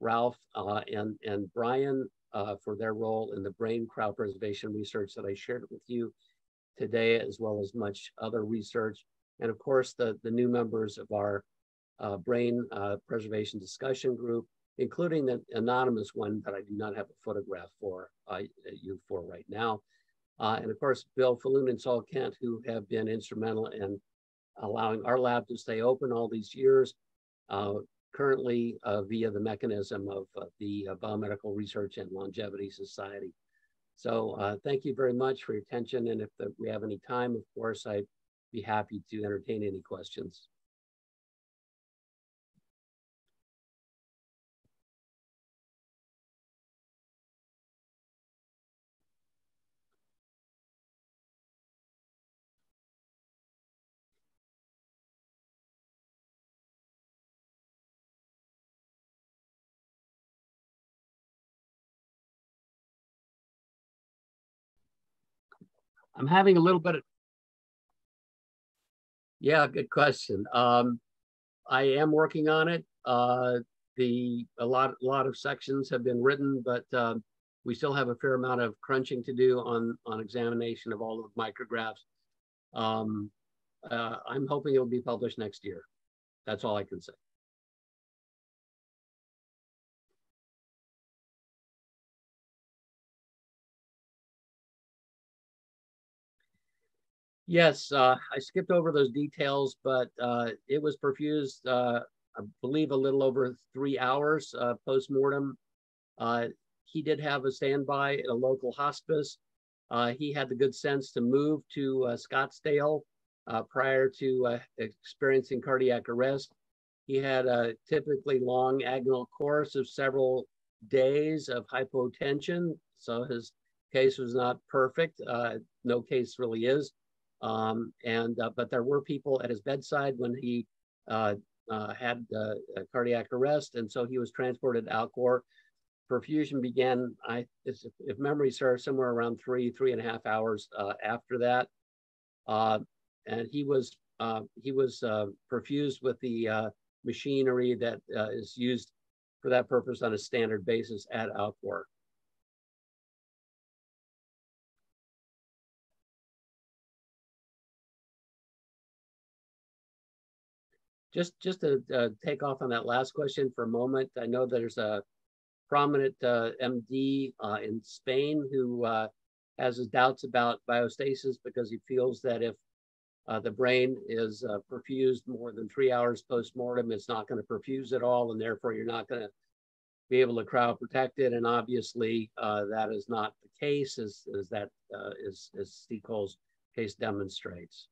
Ralph uh, and, and Brian uh, for their role in the brain cryopreservation research that I shared with you today, as well as much other research. And of course, the, the new members of our uh, brain uh, preservation discussion group, including the anonymous one that I do not have a photograph for uh, you for right now. Uh, and of course, Bill Falloon and Saul Kent, who have been instrumental in allowing our lab to stay open all these years, uh, currently uh, via the mechanism of uh, the uh, Biomedical Research and Longevity Society. So thank you very much for your attention. And if the, we have any time, of course, I'd be happy to entertain any questions. I'm having a little bit of, yeah, good question. Um, I am working on it. Uh, the a lot a lot of sections have been written, but uh, we still have a fair amount of crunching to do on on examination of all of the micrographs. Um, uh, I'm hoping it'll be published next year. That's all I can say. Yes, uh, I skipped over those details, but uh, it was perfused, uh, I believe, a little over three hours uh, post mortem. Uh, he did have a standby at a local hospice. Uh, he had the good sense to move to Scottsdale prior to experiencing cardiac arrest. He had a typically long agonal course of several days of hypotension, so his case was not perfect. No case really is. Um, and uh, but there were people at his bedside when he uh, uh, had uh, cardiac arrest, and so he was transported to Alcor. Perfusion began, I if, memory serves, somewhere around three three and a half hours uh, after that, uh, and he was he was perfused with the machinery that is used for that purpose on a standard basis at Alcor. Just, just to uh, take off on that last question for a moment, I know there's a prominent uh, MD uh, in Spain who uh, has his doubts about biostasis because he feels that if uh, the brain is uh, perfused more than three hours post-mortem, it's not going to perfuse at all, and therefore you're not going to be able to cryoprotect it. And obviously, that is not the case, as, as that is, as Steve Coles' case demonstrates.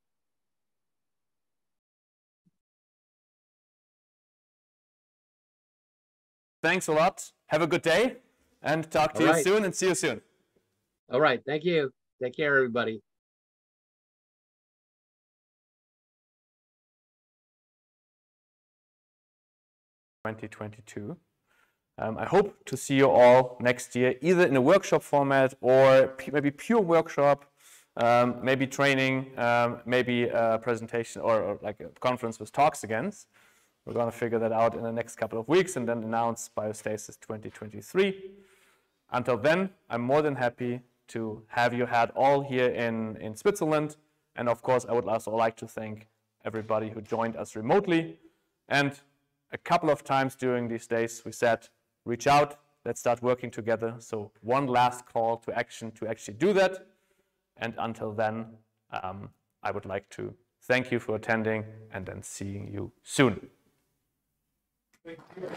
Thanks a lot. Have a good day and talk to All you right. soon and see you soon. All right. Thank you. Take care, everybody. Twenty twenty-two. Um, I hope to see you all next year, either in a workshop format or maybe pure workshop, um, maybe training, um, maybe a presentation or, or like a conference with talks again. We're going to figure that out in the next couple of weeks and then announce Biostasis 2023. Until then, I'm more than happy to have you had all here in, in Switzerland. And of course, I would also like to thank everybody who joined us remotely. And a couple of times during these days, we said, reach out, let's start working together. So one last call to action to actually do that. And until then, um, I would like to thank you for attending and then seeing you soon. Thank you.